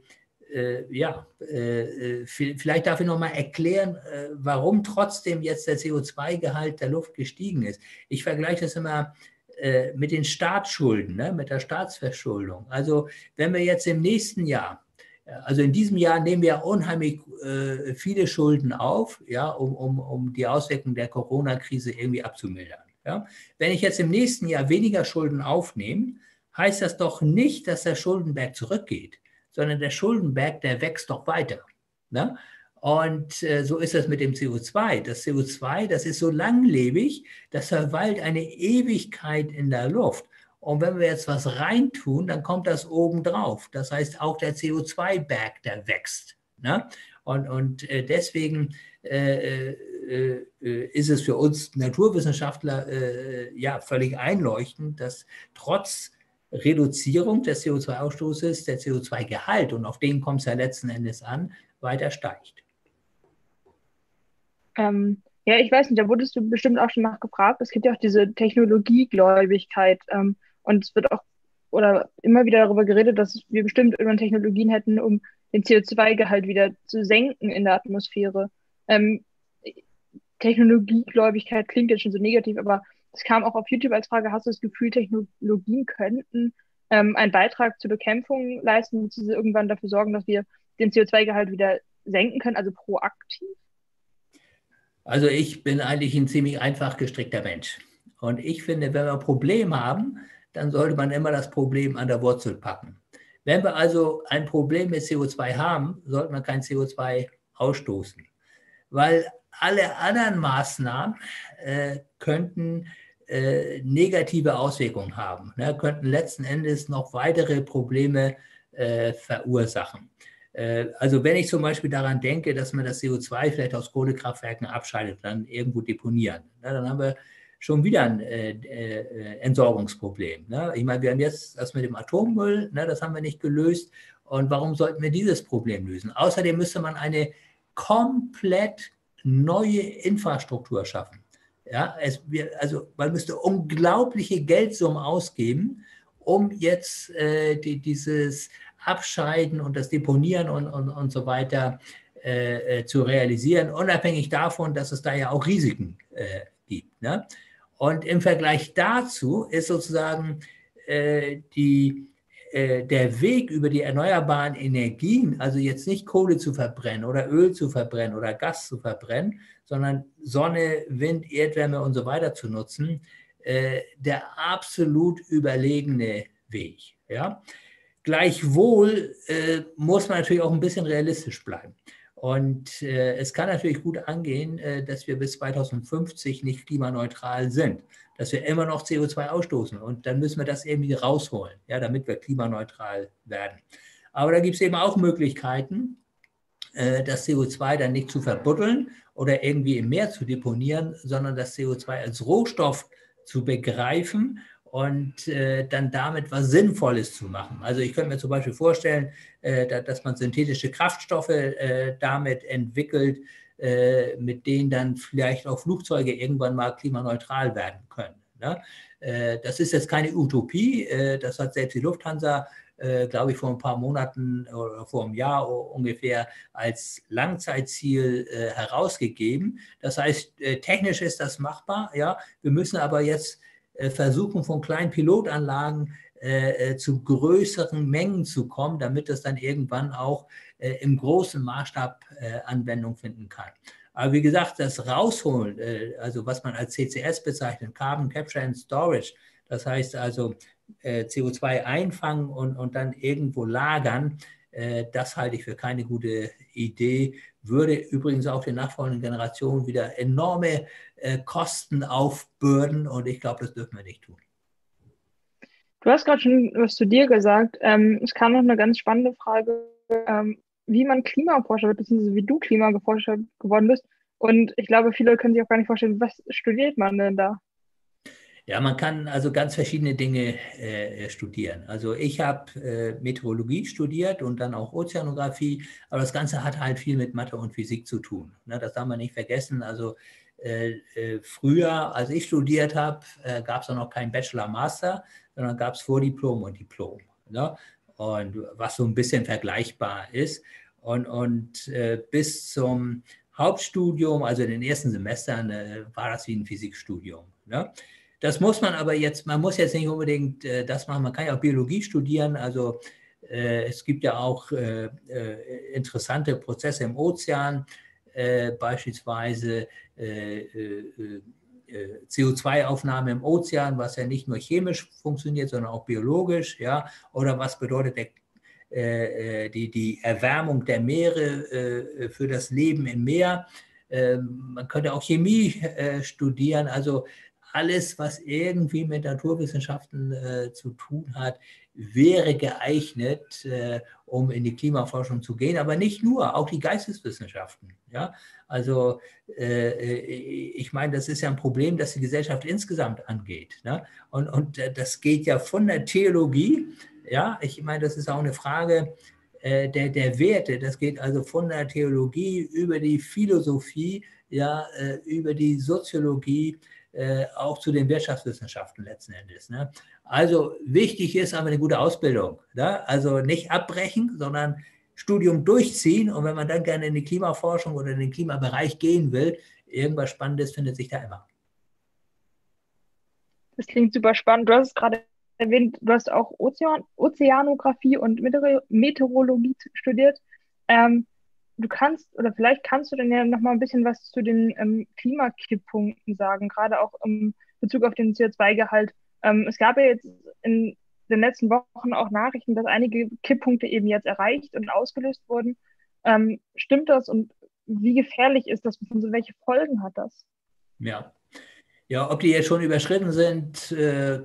äh, ja, äh, vielleicht darf ich noch mal erklären, warum trotzdem jetzt der CO2-Gehalt der Luft gestiegen ist. Ich vergleiche das immer mit den Staatsschulden, ne, mit der Staatsverschuldung. Also wenn wir jetzt im nächsten Jahr also in diesem Jahr nehmen wir unheimlich äh, viele Schulden auf, ja, um, um, um die Auswirkungen der Corona-Krise irgendwie abzumildern. Ja? Wenn ich jetzt im nächsten Jahr weniger Schulden aufnehme, heißt das doch nicht, dass der Schuldenberg zurückgeht, sondern der Schuldenberg, der wächst doch weiter. Ne? Und äh, so ist das mit dem CO2. Das CO2, das ist so langlebig, das verweilt eine Ewigkeit in der Luft. Und wenn wir jetzt was reintun, dann kommt das oben drauf. Das heißt, auch der CO2-Berg, der wächst. Ne? Und, und äh, deswegen äh, äh, ist es für uns Naturwissenschaftler äh, ja völlig einleuchtend, dass trotz Reduzierung des CO2-Ausstoßes der CO2-Gehalt, und auf den kommt es ja letzten Endes an, weiter steigt. Ähm, ja, ich weiß nicht, da wurdest du bestimmt auch schon nachgefragt. Es gibt ja auch diese Technologiegläubigkeit ähm, und es wird auch oder immer wieder darüber geredet, dass wir bestimmt irgendwann Technologien hätten, um den CO2-Gehalt wieder zu senken in der Atmosphäre. Ähm, Technologiegläubigkeit klingt jetzt schon so negativ, aber es kam auch auf YouTube als Frage, hast du das Gefühl, Technologien könnten ähm, einen Beitrag zur Bekämpfung leisten, beziehungsweise irgendwann dafür sorgen, dass wir den CO2-Gehalt wieder senken können, also proaktiv? Also ich bin eigentlich ein ziemlich einfach gestrickter Mensch. Und ich finde, wenn wir ein Problem haben, dann sollte man immer das Problem an der Wurzel packen. Wenn wir also ein Problem mit CO2 haben, sollte man kein CO2 ausstoßen weil alle anderen Maßnahmen äh, könnten äh, negative Auswirkungen haben, ne, könnten letzten Endes noch weitere Probleme äh, verursachen. Äh, also wenn ich zum Beispiel daran denke, dass man das CO2 vielleicht aus Kohlekraftwerken abscheidet, dann irgendwo deponieren, ne, dann haben wir schon wieder ein äh, äh, Entsorgungsproblem. Ne? Ich meine, wir haben jetzt das mit dem Atommüll, ne, das haben wir nicht gelöst. Und warum sollten wir dieses Problem lösen? Außerdem müsste man eine komplett neue Infrastruktur schaffen. Ja, es, wir, also man müsste unglaubliche Geldsummen ausgeben, um jetzt äh, die, dieses Abscheiden und das Deponieren und, und, und so weiter äh, äh, zu realisieren, unabhängig davon, dass es da ja auch Risiken äh, gibt. Ne? Und im Vergleich dazu ist sozusagen äh, die der Weg über die erneuerbaren Energien, also jetzt nicht Kohle zu verbrennen oder Öl zu verbrennen oder Gas zu verbrennen, sondern Sonne, Wind, Erdwärme und so weiter zu nutzen, äh, der absolut überlegene Weg. Ja? Gleichwohl äh, muss man natürlich auch ein bisschen realistisch bleiben. Und äh, es kann natürlich gut angehen, äh, dass wir bis 2050 nicht klimaneutral sind dass wir immer noch CO2 ausstoßen. Und dann müssen wir das irgendwie rausholen, ja, damit wir klimaneutral werden. Aber da gibt es eben auch Möglichkeiten, äh, das CO2 dann nicht zu verbuddeln oder irgendwie im Meer zu deponieren, sondern das CO2 als Rohstoff zu begreifen und äh, dann damit was Sinnvolles zu machen. Also ich könnte mir zum Beispiel vorstellen, äh, dass man synthetische Kraftstoffe damit entwickelt, äh, mit denen dann vielleicht auch Flugzeuge irgendwann mal klimaneutral werden können. Ne? Äh, das ist jetzt keine Utopie, äh, das hat selbst die Lufthansa glaube ich, vor ein paar Monaten oder vor einem Jahr ungefähr als Langzeitziel herausgegeben. Das heißt, technisch ist das machbar, ja. Wir müssen aber jetzt versuchen, von kleinen Pilotanlagen zu größeren Mengen zu kommen, damit es dann irgendwann auch im großen Maßstab äh, Anwendung finden kann. Aber wie gesagt, das Rausholen, äh, also was man als CCS bezeichnet, Carbon Capture and Storage, das heißt also CO2 einfangen und, und dann irgendwo lagern, Äh, das halte ich für keine gute Idee. Würde übrigens auch den nachfolgenden Generationen wieder enorme äh, Kosten aufbürden und ich glaube, das dürfen wir nicht tun. Du hast gerade schon was zu dir gesagt. Ähm, es kam noch eine ganz spannende Frage, ähm, wie man Klimaforscher wird, beziehungsweise wie du Klimaforscher geworden bist. Und ich glaube, viele können sich auch gar nicht vorstellen, was studiert man denn da? Ja, man kann also ganz verschiedene Dinge äh, studieren. Also ich habe äh, Meteorologie studiert und dann auch Ozeanographie, aber das Ganze hat halt viel mit Mathe und Physik zu tun. Ne, das darf man nicht vergessen. Also äh, äh früher, als ich studiert habe, äh, gab es noch kein Bachelor-Master, sondern gab es Vordiplom und Diplom. Ne? Und was so ein bisschen vergleichbar ist. Und, und äh, bis zum Hauptstudium, also in den ersten Semestern, war das wie ein Physikstudium. Ne? Das muss man aber jetzt, man muss jetzt nicht unbedingt äh, das machen, man kann ja auch Biologie studieren, also äh, es gibt ja auch äh, äh interessante Prozesse im Ozean, äh, beispielsweise äh, CO2-Aufnahme im Ozean, was ja nicht nur chemisch funktioniert, sondern auch biologisch, ja, oder was bedeutet der, die, die Erwärmung der Meere für das Leben im Meer. Ähm, man könnte auch Chemie studieren, also alles, was irgendwie mit Naturwissenschaften äh, zu tun hat, wäre geeignet, äh, um in die Klimaforschung zu gehen, aber nicht nur, auch die Geisteswissenschaften. Ja? Also äh, äh ich meine, das ist ja ein Problem, das die Gesellschaft insgesamt angeht. Ne? Und, und äh, das geht ja von der Theologie, ja, ich meine, das ist auch eine Frage äh, der, der Werte, das geht also von der Theologie über die Philosophie, ja, über die Soziologie, äh, auch zu den Wirtschaftswissenschaften letzten Endes. Ne? Also wichtig ist aber eine gute Ausbildung. Ne? Also nicht abbrechen, sondern Studium durchziehen. Und wenn man dann gerne in die Klimaforschung oder in den Klimabereich gehen will, irgendwas Spannendes findet sich da immer. Das klingt super spannend. Du hast es gerade erwähnt, du hast auch Ozean Ozeanographie und Meteorologie studiert. Ähm, du kannst oder vielleicht kannst du dann ja noch mal ein bisschen was zu den ähm, Klimakipppunkten sagen, gerade auch im Bezug auf den CO2-Gehalt. Ähm, es gab ja jetzt in den letzten Wochen auch Nachrichten, dass einige Kipppunkte eben jetzt erreicht und ausgelöst wurden. Ähm, stimmt das und wie gefährlich ist das und welche Folgen hat das? Ja. Ja, ob die jetzt schon überschritten sind, äh,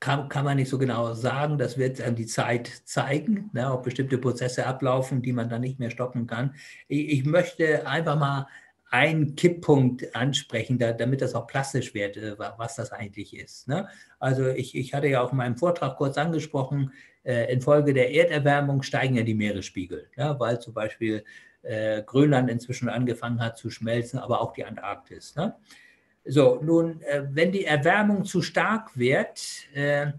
kann, kann man nicht so genau sagen. Das wird dann die Zeit zeigen, ne, ob bestimmte Prozesse ablaufen, die man dann nicht mehr stoppen kann. Ich, ich möchte einfach mal einen Kipppunkt ansprechen, da, damit das auch plastisch wird, äh, was das eigentlich ist. Ne? Also ich, ich hatte ja auch in meinem Vortrag kurz angesprochen, äh, infolge der Erderwärmung steigen ja die Meeresspiegel, ne? weil zum Beispiel äh, Grönland inzwischen angefangen hat zu schmelzen, aber auch die Antarktis. Ne? So, nun, äh, wenn die Erwärmung zu stark wird, äh,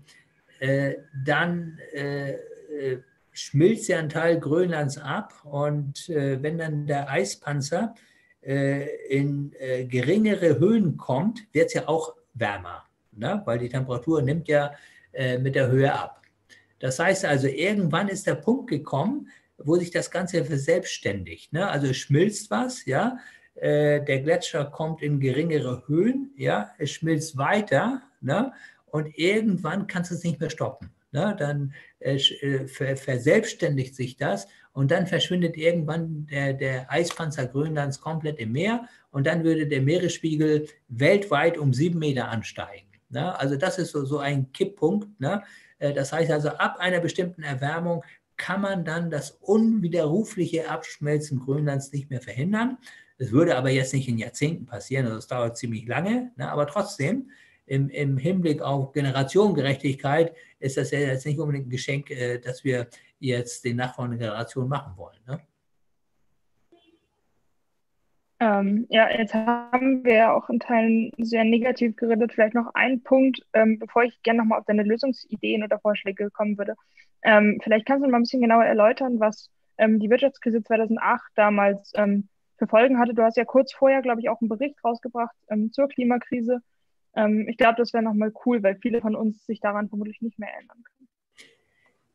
äh, dann äh, äh, schmilzt ja ein Teil Grönlands ab und äh, wenn dann der Eispanzer in geringere Höhen kommt, wird es ja auch wärmer, ne? weil die Temperatur nimmt ja mit der Höhe ab. Das heißt also, irgendwann ist der Punkt gekommen, wo sich das Ganze verselbstständigt. Ne? Also schmilzt was, ja, äh, der Gletscher kommt in geringere Höhen, ja, es schmilzt weiter, ne? und irgendwann kannst du es nicht mehr stoppen. Ne? Dann äh, äh verselbstständigt sich das und dann verschwindet irgendwann der, der Eispanzer Grönlands komplett im Meer und dann würde der Meeresspiegel weltweit um sieben Meter ansteigen. Ne? Also das ist so, so ein Kipppunkt. Ne? Äh, das heißt also, ab einer bestimmten Erwärmung kann man dann das unwiderrufliche Abschmelzen Grönlands nicht mehr verhindern. Das würde aber jetzt nicht in Jahrzehnten passieren, also es dauert ziemlich lange, ne? aber trotzdem, im, im, Hinblick auf Generationengerechtigkeit ist das ja jetzt nicht unbedingt ein Geschenk, äh, das wir jetzt den nachfolgenden Generationen machen wollen. Ne? Ähm, ja, jetzt haben wir ja auch in Teilen sehr negativ geredet. Vielleicht noch ein Punkt, ähm, bevor ich gerne nochmal auf deine Lösungsideen oder Vorschläge kommen würde. Ähm, vielleicht kannst du mal ein bisschen genauer erläutern, was ähm, die Wirtschaftskrise 2008 damals ähm, für Folgen hatte. Du hast ja kurz vorher, glaube ich, auch einen Bericht rausgebracht ähm, zur Klimakrise. Ähm, ich glaube, das wäre nochmal cool, weil viele von uns sich daran vermutlich nicht mehr erinnern können.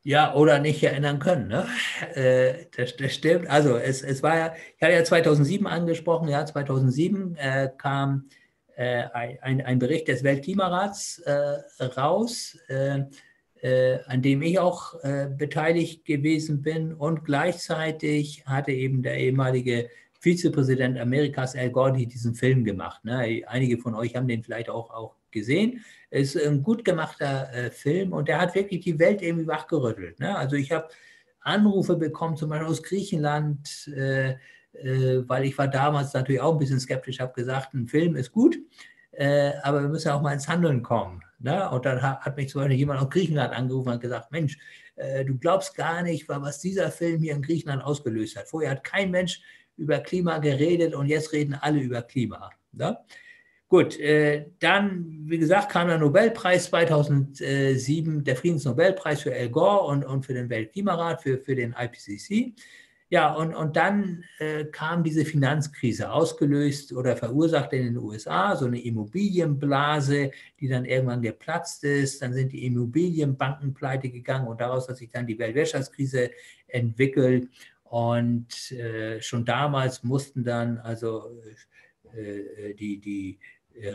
Ja, oder nicht erinnern können. Ne? Äh, das, das, stimmt. Also es, es war ja, ich hatte ja 2007 angesprochen, ja, 2007 äh, kam äh, ein, ein Bericht des Weltklimarats äh, raus, äh, äh, an dem ich auch beteiligt gewesen bin. Und gleichzeitig hatte eben der ehemalige Vizepräsident Amerikas Al Gore diesen Film gemacht. Ne? Einige von euch haben den vielleicht auch, auch gesehen. Es ist ein gut gemachter äh, Film und der hat wirklich die Welt irgendwie wachgerüttelt. Ne? Also ich habe Anrufe bekommen, zum Beispiel aus Griechenland, äh, äh, weil ich war damals natürlich auch ein bisschen skeptisch, habe gesagt, ein Film ist gut, äh, aber wir müssen auch mal ins Handeln kommen. Ne? Und dann hat, hat mich zum Beispiel jemand aus Griechenland angerufen und gesagt, Mensch, äh, du glaubst gar nicht, was dieser Film hier in Griechenland ausgelöst hat. Vorher hat kein Mensch über Klima geredet und jetzt reden alle über Klima. Ne? Gut, äh, dann, wie gesagt, kam der Nobelpreis 2007, der Friedensnobelpreis für Al Gore und, und für den Weltklimarat, für, für den IPCC. Ja, und, und dann äh, kam diese Finanzkrise, ausgelöst oder verursacht in den USA, so eine Immobilienblase, die dann irgendwann geplatzt ist. Dann sind die Immobilienbanken pleite gegangen und daraus hat sich dann die Weltwirtschaftskrise entwickelt. Und äh, schon damals mussten dann also äh, die, die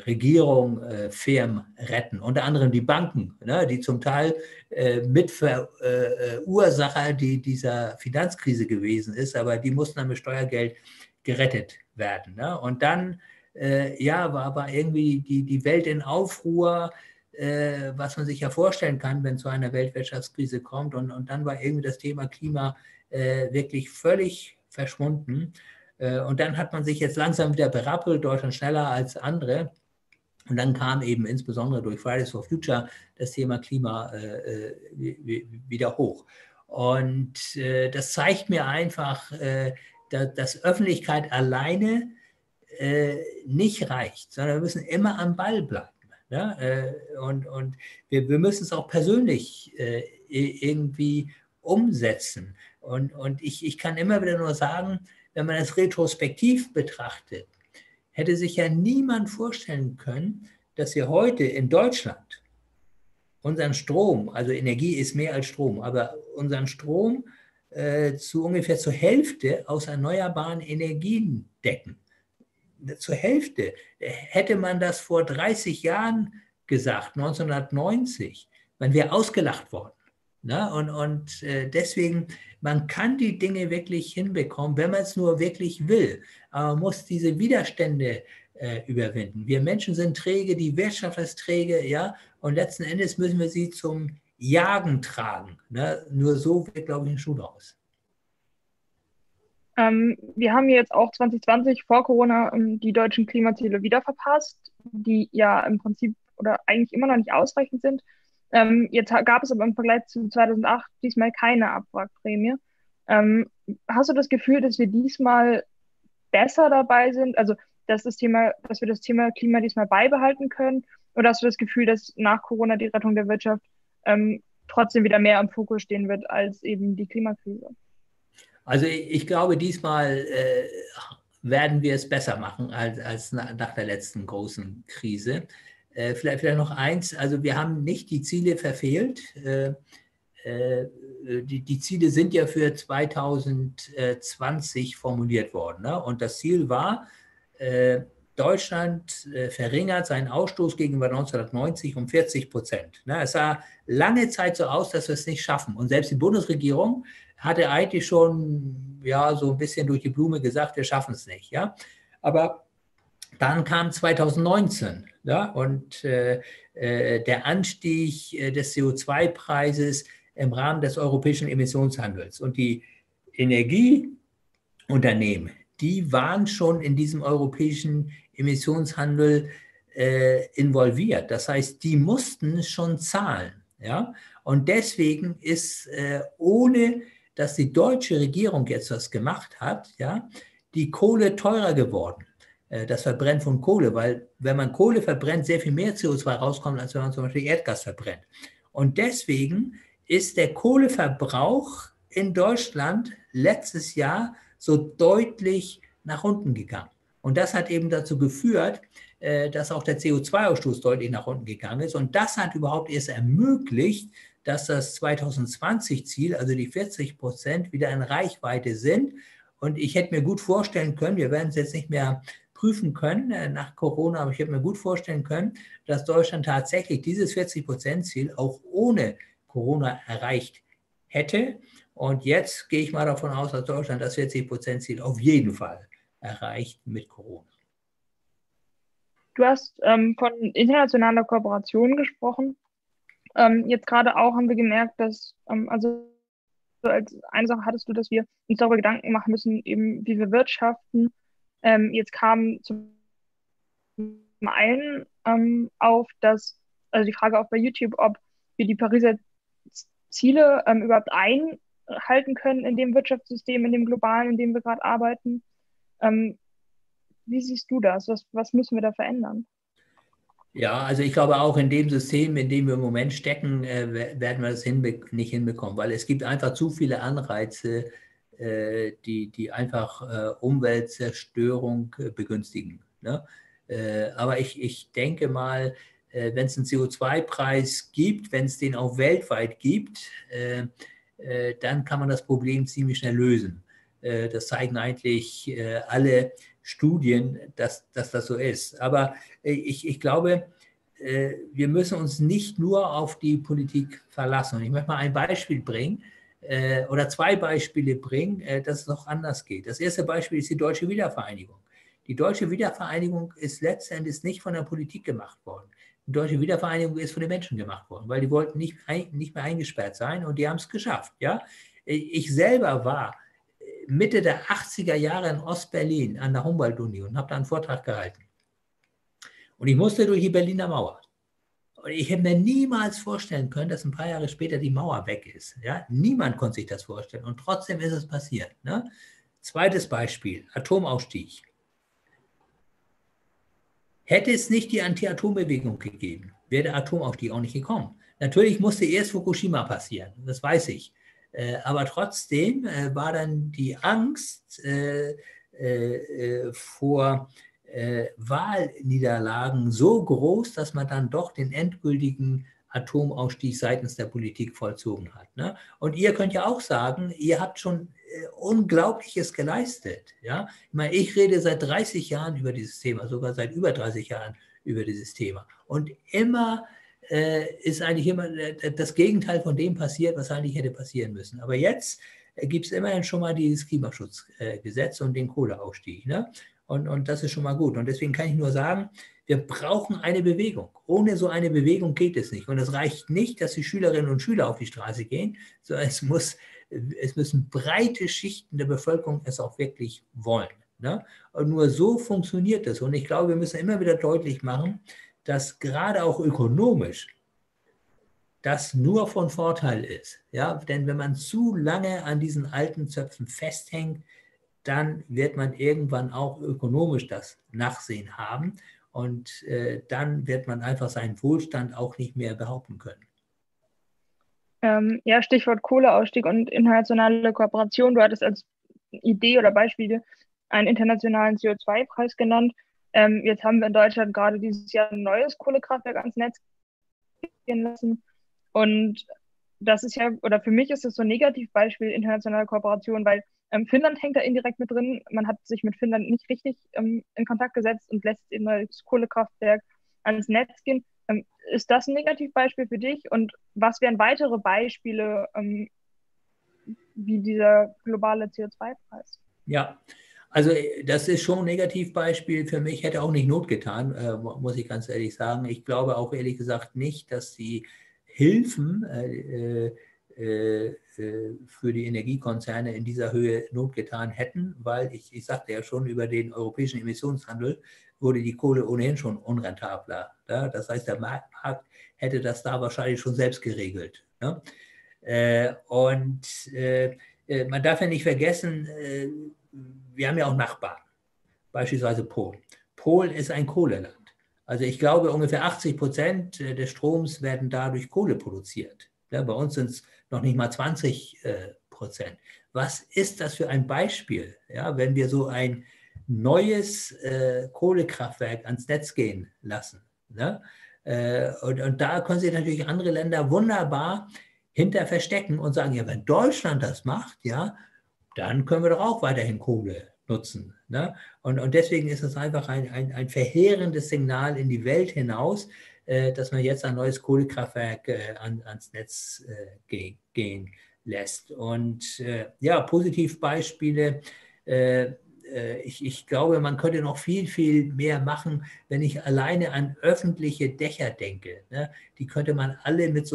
Regierung äh, Firmen retten, unter anderem die Banken, ne, die zum Teil äh, Mitverursacher die dieser Finanzkrise gewesen ist, aber die mussten dann mit Steuergeld gerettet werden. Ne? Und dann äh, ja, war aber irgendwie die, die Welt in Aufruhr, äh, was man sich ja vorstellen kann, wenn zu einer Weltwirtschaftskrise kommt. Und, und dann war irgendwie das Thema Klima äh, wirklich völlig verschwunden. Äh, und dann hat man sich jetzt langsam wieder berappelt, Deutschland schneller als andere. Und dann kam eben insbesondere durch Fridays for Future das Thema Klima äh, äh wieder hoch. Und äh, das zeigt mir einfach, dass, Öffentlichkeit alleine nicht reicht, sondern wir müssen immer am Ball bleiben. Ja? und und wir, wir müssen es auch persönlich irgendwie umsetzen. Und, und ich, ich kann immer wieder nur sagen, wenn man es retrospektiv betrachtet, hätte sich ja niemand vorstellen können, dass wir heute in Deutschland unseren Strom, also Energie ist mehr als Strom, aber unseren Strom äh, zu ungefähr zur Hälfte aus erneuerbaren Energien decken. Zur Hälfte. Hätte man das vor 30 Jahren gesagt, 1990, man wäre ausgelacht worden. Na, und und äh, deswegen, man kann die Dinge wirklich hinbekommen, wenn man es nur wirklich will. Aber man muss diese Widerstände äh, überwinden. Wir Menschen sind träge, die Wirtschaft ist träge, ja, und letzten Endes müssen wir sie zum Jagen tragen. Ne? Nur so wird, glaube ich, ein Schuh draus. Ähm, wir haben jetzt auch 2020 vor Corona ähm, die deutschen Klimaziele wieder verpasst, die ja im Prinzip oder eigentlich immer noch nicht ausreichend sind. Ähm, jetzt gab es aber im Vergleich zu 2008 diesmal keine Abwrackprämie. Ähm, hast du das Gefühl, dass wir diesmal besser dabei sind? Also, dass, das Thema, dass wir das Thema Klima diesmal beibehalten können? Oder hast du das Gefühl, dass nach Corona die Rettung der Wirtschaft ähm, trotzdem wieder mehr im Fokus stehen wird als eben die Klimakrise? Also ich glaube, diesmal äh, werden wir es besser machen als, als nach der letzten großen Krise. Äh, vielleicht, vielleicht noch eins, also wir haben nicht die Ziele verfehlt. Äh, äh, die, die, Ziele sind ja für 2020 formuliert worden. Ne? Und das Ziel war, äh, Deutschland äh, verringert seinen Ausstoß gegenüber 1990 um 40 Prozent. Ne? Es sah lange Zeit so aus, dass wir es nicht schaffen. Und selbst die Bundesregierung hatte eigentlich schon ja, so ein bisschen durch die Blume gesagt, wir schaffen es nicht. Ja? Aber dann kam 2019 ja, und äh, äh, der Anstieg äh, des CO2-Preises im Rahmen des europäischen Emissionshandels. Und die Energieunternehmen, die waren schon in diesem europäischen Emissionshandel äh, involviert. Das heißt, die mussten schon zahlen. Ja? Und deswegen ist, äh, ohne dass die deutsche Regierung jetzt was gemacht hat, ja, die Kohle teurer geworden. Äh, das Verbrennen von Kohle, weil wenn man Kohle verbrennt, sehr viel mehr CO2 rauskommt, als wenn man zum Beispiel Erdgas verbrennt. Und deswegen ist der Kohleverbrauch in Deutschland letztes Jahr so deutlich nach unten gegangen. Und das hat eben dazu geführt, äh, dass auch der CO2-Ausstoß deutlich nach unten gegangen ist. Und das hat überhaupt erst ermöglicht, dass das 2020-Ziel, also die 40 Prozent, wieder in Reichweite sind. Und ich hätte mir gut vorstellen können, wir werden es jetzt nicht mehr prüfen können äh, nach Corona, aber ich hätte mir gut vorstellen können, dass Deutschland tatsächlich dieses 40-Prozent-Ziel auch ohne Corona erreicht hätte. Und jetzt gehe ich mal davon aus, dass Deutschland das 40-Prozent-Ziel auf jeden Fall erreicht mit Corona. Du hast ähm, von internationaler Kooperation gesprochen. Ähm, jetzt gerade auch haben wir gemerkt, dass, ähm, also als eine Sache hattest du, dass wir uns darüber Gedanken machen müssen, eben wie wir wirtschaften. Ähm, jetzt kam zum einen ähm, auf, dass, also die Frage auch bei YouTube, ob wir die Pariser Ziele ähm, überhaupt einhalten können in dem Wirtschaftssystem, in dem globalen, in dem wir gerade arbeiten. Ähm, wie siehst du das? Was, was müssen wir da verändern? Ja, also ich glaube auch in dem System, in dem wir im Moment stecken, äh, werden wir das hinbe nicht hinbekommen, weil es gibt einfach zu viele Anreize, äh, die, die einfach äh, Umweltzerstörung begünstigen. Ne? Aber ich, ich denke mal, wenn es einen CO2-Preis gibt, wenn es den auch weltweit gibt, dann kann man das Problem ziemlich schnell lösen. das zeigen eigentlich alle Studien, dass, dass das so ist. Aber äh, ich, ich glaube, äh, wir müssen uns nicht nur auf die Politik verlassen. Und ich möchte mal ein Beispiel bringen äh, oder zwei Beispiele bringen, dass es noch anders geht. Das erste Beispiel ist die deutsche Wiedervereinigung. Die deutsche Wiedervereinigung ist letztendlich nicht von der Politik gemacht worden. Die deutsche Wiedervereinigung ist von den Menschen gemacht worden, weil die wollten nicht, nicht mehr eingesperrt sein und die haben es geschafft. Ja? Ich selber war Mitte der 80er Jahre in Ostberlin an der Humboldt-Uni und habe da einen Vortrag gehalten. Und ich musste durch die Berliner Mauer. Und ich hätte mir niemals vorstellen können, dass ein paar Jahre später die Mauer weg ist. Ja? Niemand konnte sich das vorstellen. Und trotzdem ist es passiert. Ne? Zweites Beispiel, Atomausstieg. Hätte es nicht die Anti-Atom-Bewegung gegeben, wäre der Atomausstieg auch nicht gekommen. Natürlich musste erst Fukushima passieren, das weiß ich. Äh, aber trotzdem äh, war dann die Angst äh, vor Wahlniederlagen so groß, dass man dann doch den endgültigen Atomausstieg seitens der Politik vollzogen hat. Ne? Und ihr könnt ja auch sagen, ihr habt schon Unglaubliches geleistet. Ja? Ich meine, ich rede seit 30 Jahren über dieses Thema, sogar seit über 30 Jahren über dieses Thema. Und immer äh, ist eigentlich immer äh, das Gegenteil von dem passiert, was eigentlich hätte passieren müssen. Aber jetzt äh, gibt es immerhin schon mal dieses Klimaschutzgesetz und den Kohleausstieg. Ne? Und, und das ist schon mal gut. Und deswegen kann ich nur sagen, wir brauchen eine Bewegung. Ohne so eine Bewegung geht es nicht. Und es reicht nicht, dass die Schülerinnen und Schüler auf die Straße gehen, sondern es, muss, es müssen breite Schichten der Bevölkerung es auch wirklich wollen. Ne? Und nur so funktioniert es. Und ich glaube, wir müssen immer wieder deutlich machen, dass gerade auch ökonomisch das nur von Vorteil ist. Ja? Denn wenn man zu lange an diesen alten Zöpfen festhängt, dann wird man irgendwann auch ökonomisch das Nachsehen haben und äh, dann wird man einfach seinen Wohlstand auch nicht mehr behaupten können. Ähm, ja, Stichwort Kohleausstieg und internationale Kooperation. Du hattest als Idee oder Beispiele einen internationalen CO2-Preis genannt. Ähm, jetzt haben wir in Deutschland gerade dieses Jahr ein neues Kohlekraftwerk ans Netz gehen lassen. Und das ist ja, oder für mich ist das so ein Negativbeispiel internationaler Kooperation, weil ähm, Finnland hängt da indirekt mit drin. Man hat sich mit Finnland nicht richtig ähm, in Kontakt gesetzt und lässt ein neues Kohlekraftwerk ans Netz gehen. Ähm, ist das ein Negativbeispiel für dich? Und was wären weitere Beispiele, ähm, wie dieser globale CO2-Preis? Ja, also äh, das ist schon ein Negativbeispiel für mich, hätte auch nicht Not getan, äh, muss ich ganz ehrlich sagen. Ich glaube auch ehrlich gesagt nicht, dass die Hilfen äh, äh, äh für die Energiekonzerne in dieser Höhe Not getan hätten, weil ich, ich sagte ja schon, über den europäischen Emissionshandel wurde die Kohle ohnehin schon unrentabler. Ja? Das heißt, der Markt hätte das da wahrscheinlich schon selbst geregelt. Ja? Äh, und man darf ja nicht vergessen, wir haben ja auch Nachbarn, beispielsweise Polen. Polen ist ein Kohleland. Also ich glaube, ungefähr 80 Prozent des Stroms werden dadurch Kohle produziert. Ja, bei uns sind es noch nicht mal 20 äh, Prozent. Was ist das für ein Beispiel, ja, wenn wir so ein neues äh, Kohlekraftwerk ans Netz gehen lassen? Ne? Äh, und, und da können sich natürlich andere Länder wunderbar hinter verstecken und sagen, ja, wenn Deutschland das macht, ja, dann können wir doch auch weiterhin Kohle nutzen. Ne? Und, und deswegen ist es einfach ein, ein, ein verheerendes Signal in die Welt hinaus, äh, dass man jetzt ein neues Kohlekraftwerk äh, an, ans Netz äh, gehen lässt. Und ja, Positivbeispiele. Ich, ich, glaube, man könnte noch viel, viel mehr machen, wenn ich alleine an öffentliche Dächer denke. Ne? Die könnte man alle mit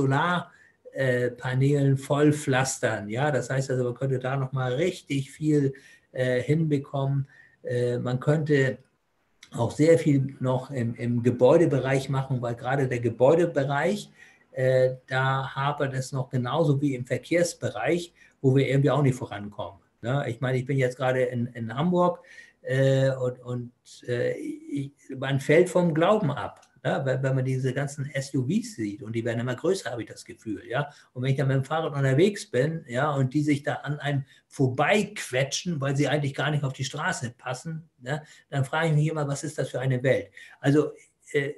Solarpanelen vollpflastern. Ja? Das heißt also, man könnte da nochmal richtig viel hinbekommen. man könnte auch sehr viel noch im, im Gebäudebereich machen, weil gerade der Gebäudebereich, äh, da hapert es noch genauso wie im Verkehrsbereich, wo wir irgendwie auch nicht vorankommen. Ne? Ich meine, ich bin jetzt gerade in, in Hamburg äh, und, und äh, ich, man fällt vom Glauben ab. Ja, wenn, wenn man diese ganzen SUVs sieht und die werden immer größer, habe ich das Gefühl. Ja? Und wenn ich dann mit dem Fahrrad unterwegs bin ja, und die sich da an einem vorbeiquetschen, weil sie eigentlich gar nicht auf die Straße passen, ja, dann frage ich mich immer, was ist das für eine Welt? Also, äh,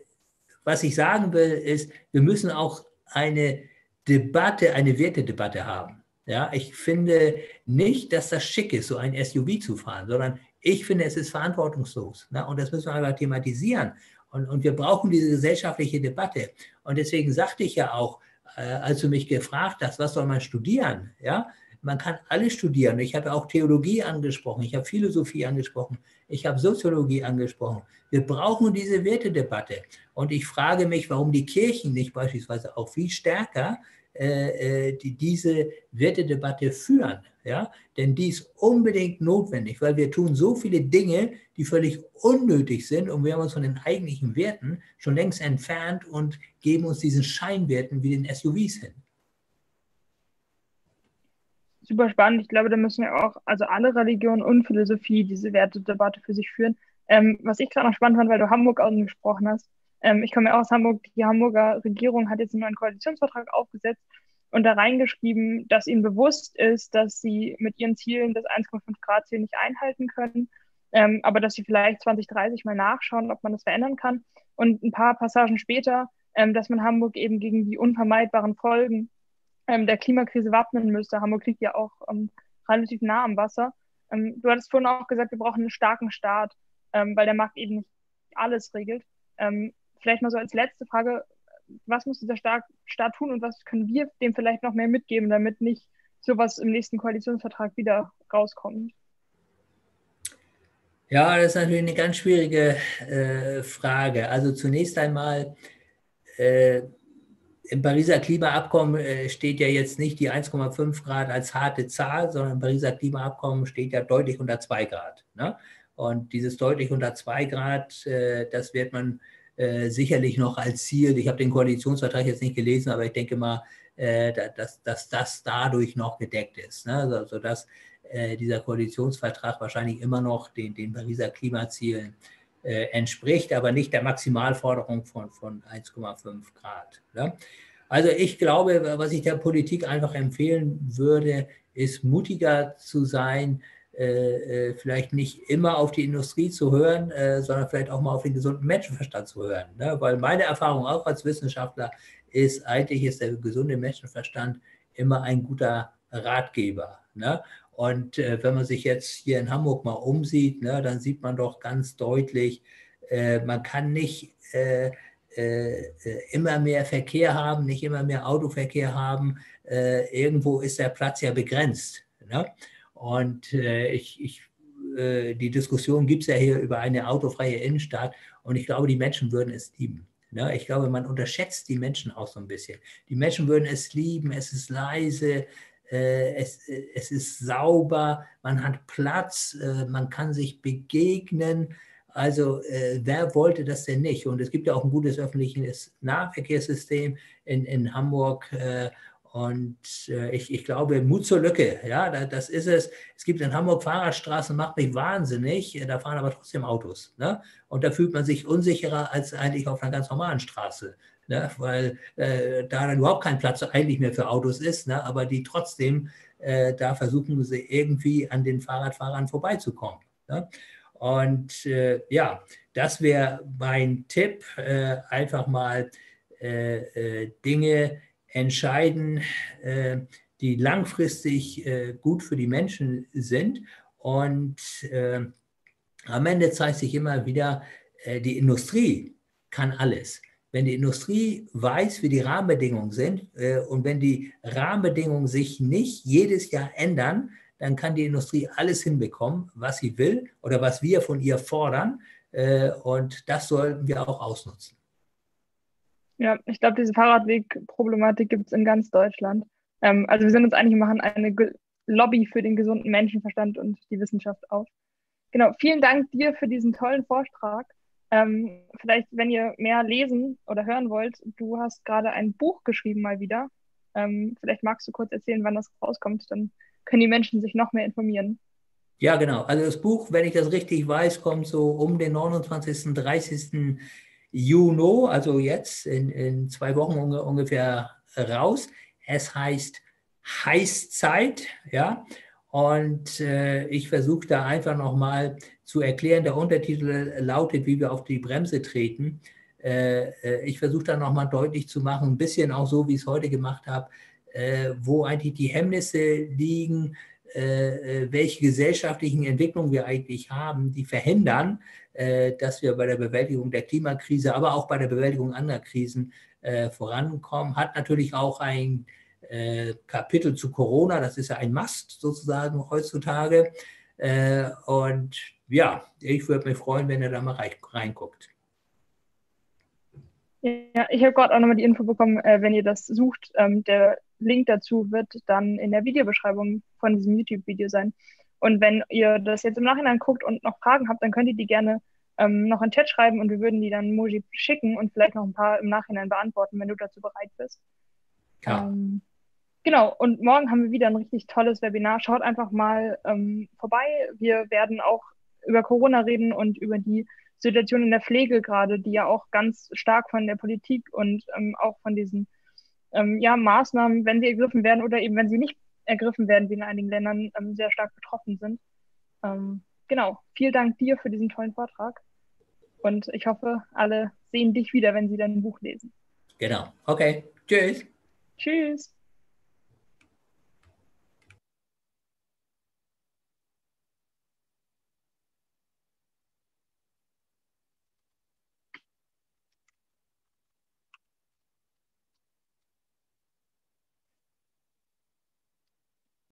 was ich sagen will, ist, wir müssen auch eine Debatte, eine Wertedebatte haben. Ja, ich finde nicht, dass das schick ist, so ein SUV zu fahren, sondern ich finde, es ist verantwortungslos. Ne? Und das müssen wir einfach thematisieren. Und, und wir brauchen diese gesellschaftliche Debatte. Und deswegen sagte ich ja auch, äh, als du mich gefragt hast, was soll man studieren? Ja, man kann alles studieren. Ich habe auch Theologie angesprochen, ich habe Philosophie angesprochen, ich habe Soziologie angesprochen. Wir brauchen diese Wertedebatte. Und ich frage mich, warum die Kirchen nicht beispielsweise auch viel stärker die diese Wertedebatte führen. Ja? Denn die ist unbedingt notwendig, weil wir tun so viele Dinge, die völlig unnötig sind und wir haben uns von den eigentlichen Werten schon längst entfernt und geben uns diesen Scheinwerten wie den SUVs hin. Super spannend. Ich glaube, da müssen wir auch, also alle Religionen und Philosophie diese Wertedebatte für sich führen. Ähm, was ich gerade noch spannend fand, weil du Hamburg angesprochen hast, ähm, ich komme ja aus Hamburg. Die Hamburger Regierung hat jetzt einen neuen Koalitionsvertrag aufgesetzt und da reingeschrieben, dass ihnen bewusst ist, dass sie mit ihren Zielen das 1,5 Grad Ziel nicht einhalten können, ähm, aber dass sie vielleicht 2030 mal nachschauen, ob man das verändern kann. Und ein paar Passagen später, ähm, dass man Hamburg eben gegen die unvermeidbaren Folgen ähm, der Klimakrise wappnen müsste. Hamburg liegt ja auch ähm, relativ nah am Wasser. Ähm, du hattest vorhin auch gesagt, wir brauchen einen starken Staat, ähm, weil der Markt eben nicht alles regelt vielleicht mal so als letzte Frage, was muss dieser Staat, tun und was können wir dem vielleicht noch mehr mitgeben, damit nicht sowas im nächsten Koalitionsvertrag wieder rauskommt? Ja, das ist natürlich eine ganz schwierige äh, Frage. Also zunächst einmal, äh, im Pariser Klimaabkommen äh, steht ja jetzt nicht die 1,5 Grad als harte Zahl, sondern im Pariser Klimaabkommen steht ja deutlich unter 2 Grad. Ne? Und dieses deutlich unter 2 Grad, äh, das wird man äh, sicherlich noch als Ziel, ich habe den Koalitionsvertrag jetzt nicht gelesen, aber ich denke mal, äh, dass, dass das dadurch noch gedeckt ist, ne? also, sodass äh, dieser Koalitionsvertrag wahrscheinlich immer noch den, den Pariser Klimazielen äh, entspricht, aber nicht der Maximalforderung von, von 1,5 Grad. Ne? Also ich glaube, was ich der Politik einfach empfehlen würde, ist mutiger zu sein, äh, äh, vielleicht nicht immer auf die Industrie zu hören, äh, sondern vielleicht auch mal auf den gesunden Menschenverstand zu hören. Ne? Weil meine Erfahrung auch als Wissenschaftler ist, eigentlich ist der gesunde Menschenverstand immer ein guter Ratgeber. Ne? Und äh, wenn man sich jetzt hier in Hamburg mal umsieht, ne, dann sieht man doch ganz deutlich, äh, man kann nicht äh, immer mehr Verkehr haben, nicht immer mehr Autoverkehr haben. irgendwo ist der Platz ja begrenzt. Ne? Und äh, ich, ich, äh, die Diskussion gibt es ja hier über eine autofreie Innenstadt und ich glaube, die Menschen würden es lieben. Ne? Ich glaube, man unterschätzt die Menschen auch so ein bisschen. Die Menschen würden es lieben, es ist leise, äh, es, es ist sauber, man hat Platz, äh, man kann sich begegnen. Also äh, wer wollte das denn nicht? Und es gibt ja auch ein gutes öffentliches Nahverkehrssystem in, in Hamburg. Äh, und äh, ich, ich glaube, Mut zur Lücke, ja, da, das ist es. Es gibt in Hamburg Fahrradstraßen, macht mich wahnsinnig, da fahren aber trotzdem Autos. Ne? Und da fühlt man sich unsicherer als eigentlich auf einer ganz normalen Straße. Ne? Weil äh, da dann überhaupt kein Platz eigentlich mehr für Autos ist, ne? aber die trotzdem, äh, da versuchen sie irgendwie an den Fahrradfahrern vorbeizukommen. Ne? Und äh, ja, das wäre mein Tipp, äh, einfach mal äh, Dinge entscheiden, äh, die langfristig äh, gut für die Menschen sind. Und äh, am Ende zeigt sich immer wieder, die Industrie kann alles. wenn die Industrie weiß, wie die Rahmenbedingungen sind und wenn die Rahmenbedingungen sich nicht jedes Jahr ändern, dann kann die Industrie alles hinbekommen, was sie will oder was wir von ihr fordern. Und das sollten wir auch ausnutzen. Ja, ich glaube, diese Fahrradweg-Problematik gibt es in ganz Deutschland. Ähm, also wir sind uns einig, wir machen eine Lobby für den gesunden Menschenverstand und die Wissenschaft auf. Genau, vielen Dank dir für diesen tollen Vortrag. Ähm, vielleicht, wenn ihr mehr lesen oder hören wollt, du hast gerade ein Buch geschrieben mal wieder. Ähm, vielleicht magst du kurz erzählen, wann das rauskommt, dann können die Menschen sich noch mehr informieren. Ja, genau. Also das Buch, wenn ich das richtig weiß, kommt so um den 29., 30. Juni, also jetzt in, in zwei Wochen ungefähr raus. Es heißt Heißzeit, ja. Und äh, ich versuche da einfach nochmal zu erklären. Der Untertitel lautet, wie wir auf die Bremse treten. Äh, äh ich versuche da nochmal deutlich zu machen, ein bisschen auch so, wie ich es heute gemacht habe, äh, wo eigentlich die Hemmnisse liegen, äh, äh, welche gesellschaftlichen Entwicklungen wir eigentlich haben, die verhindern, dass wir bei der Bewältigung der Klimakrise, aber auch bei der Bewältigung anderer Krisen vorankommen. Hat natürlich auch ein äh, Kapitel zu Corona. Das ist ja ein Must sozusagen heutzutage. Äh, und ja, ich würde mich freuen, wenn ihr da mal rein, reinguckt. Ja, ich habe gerade auch nochmal die Info bekommen, äh, wenn ihr das sucht, ähm, der Link dazu wird dann in der Videobeschreibung von diesem YouTube-Video sein. Und wenn ihr das jetzt im Nachhinein guckt und noch Fragen habt, dann könnt ihr die gerne ähm, noch in Chat schreiben und wir würden die dann Moji schicken und vielleicht noch ein paar im Nachhinein beantworten, wenn du dazu bereit bist. Ja. Ähm, Genau, und morgen haben wir wieder ein richtig tolles Webinar. Schaut einfach mal ähm, vorbei. Wir werden auch über Corona reden und über die Situation in der Pflege gerade, die ja auch ganz stark von der Politik und ähm, auch von diesen ähm, ja, Maßnahmen, wenn sie ergriffen werden oder eben wenn sie nicht ergriffen werden, wie in einigen Ländern ähm, sehr stark betroffen sind. Ähm, genau, vielen Dank dir für diesen tollen Vortrag. Und ich hoffe, alle sehen dich wieder, wenn sie dein Buch lesen. Genau. Okay. Tschüss. Tschüss.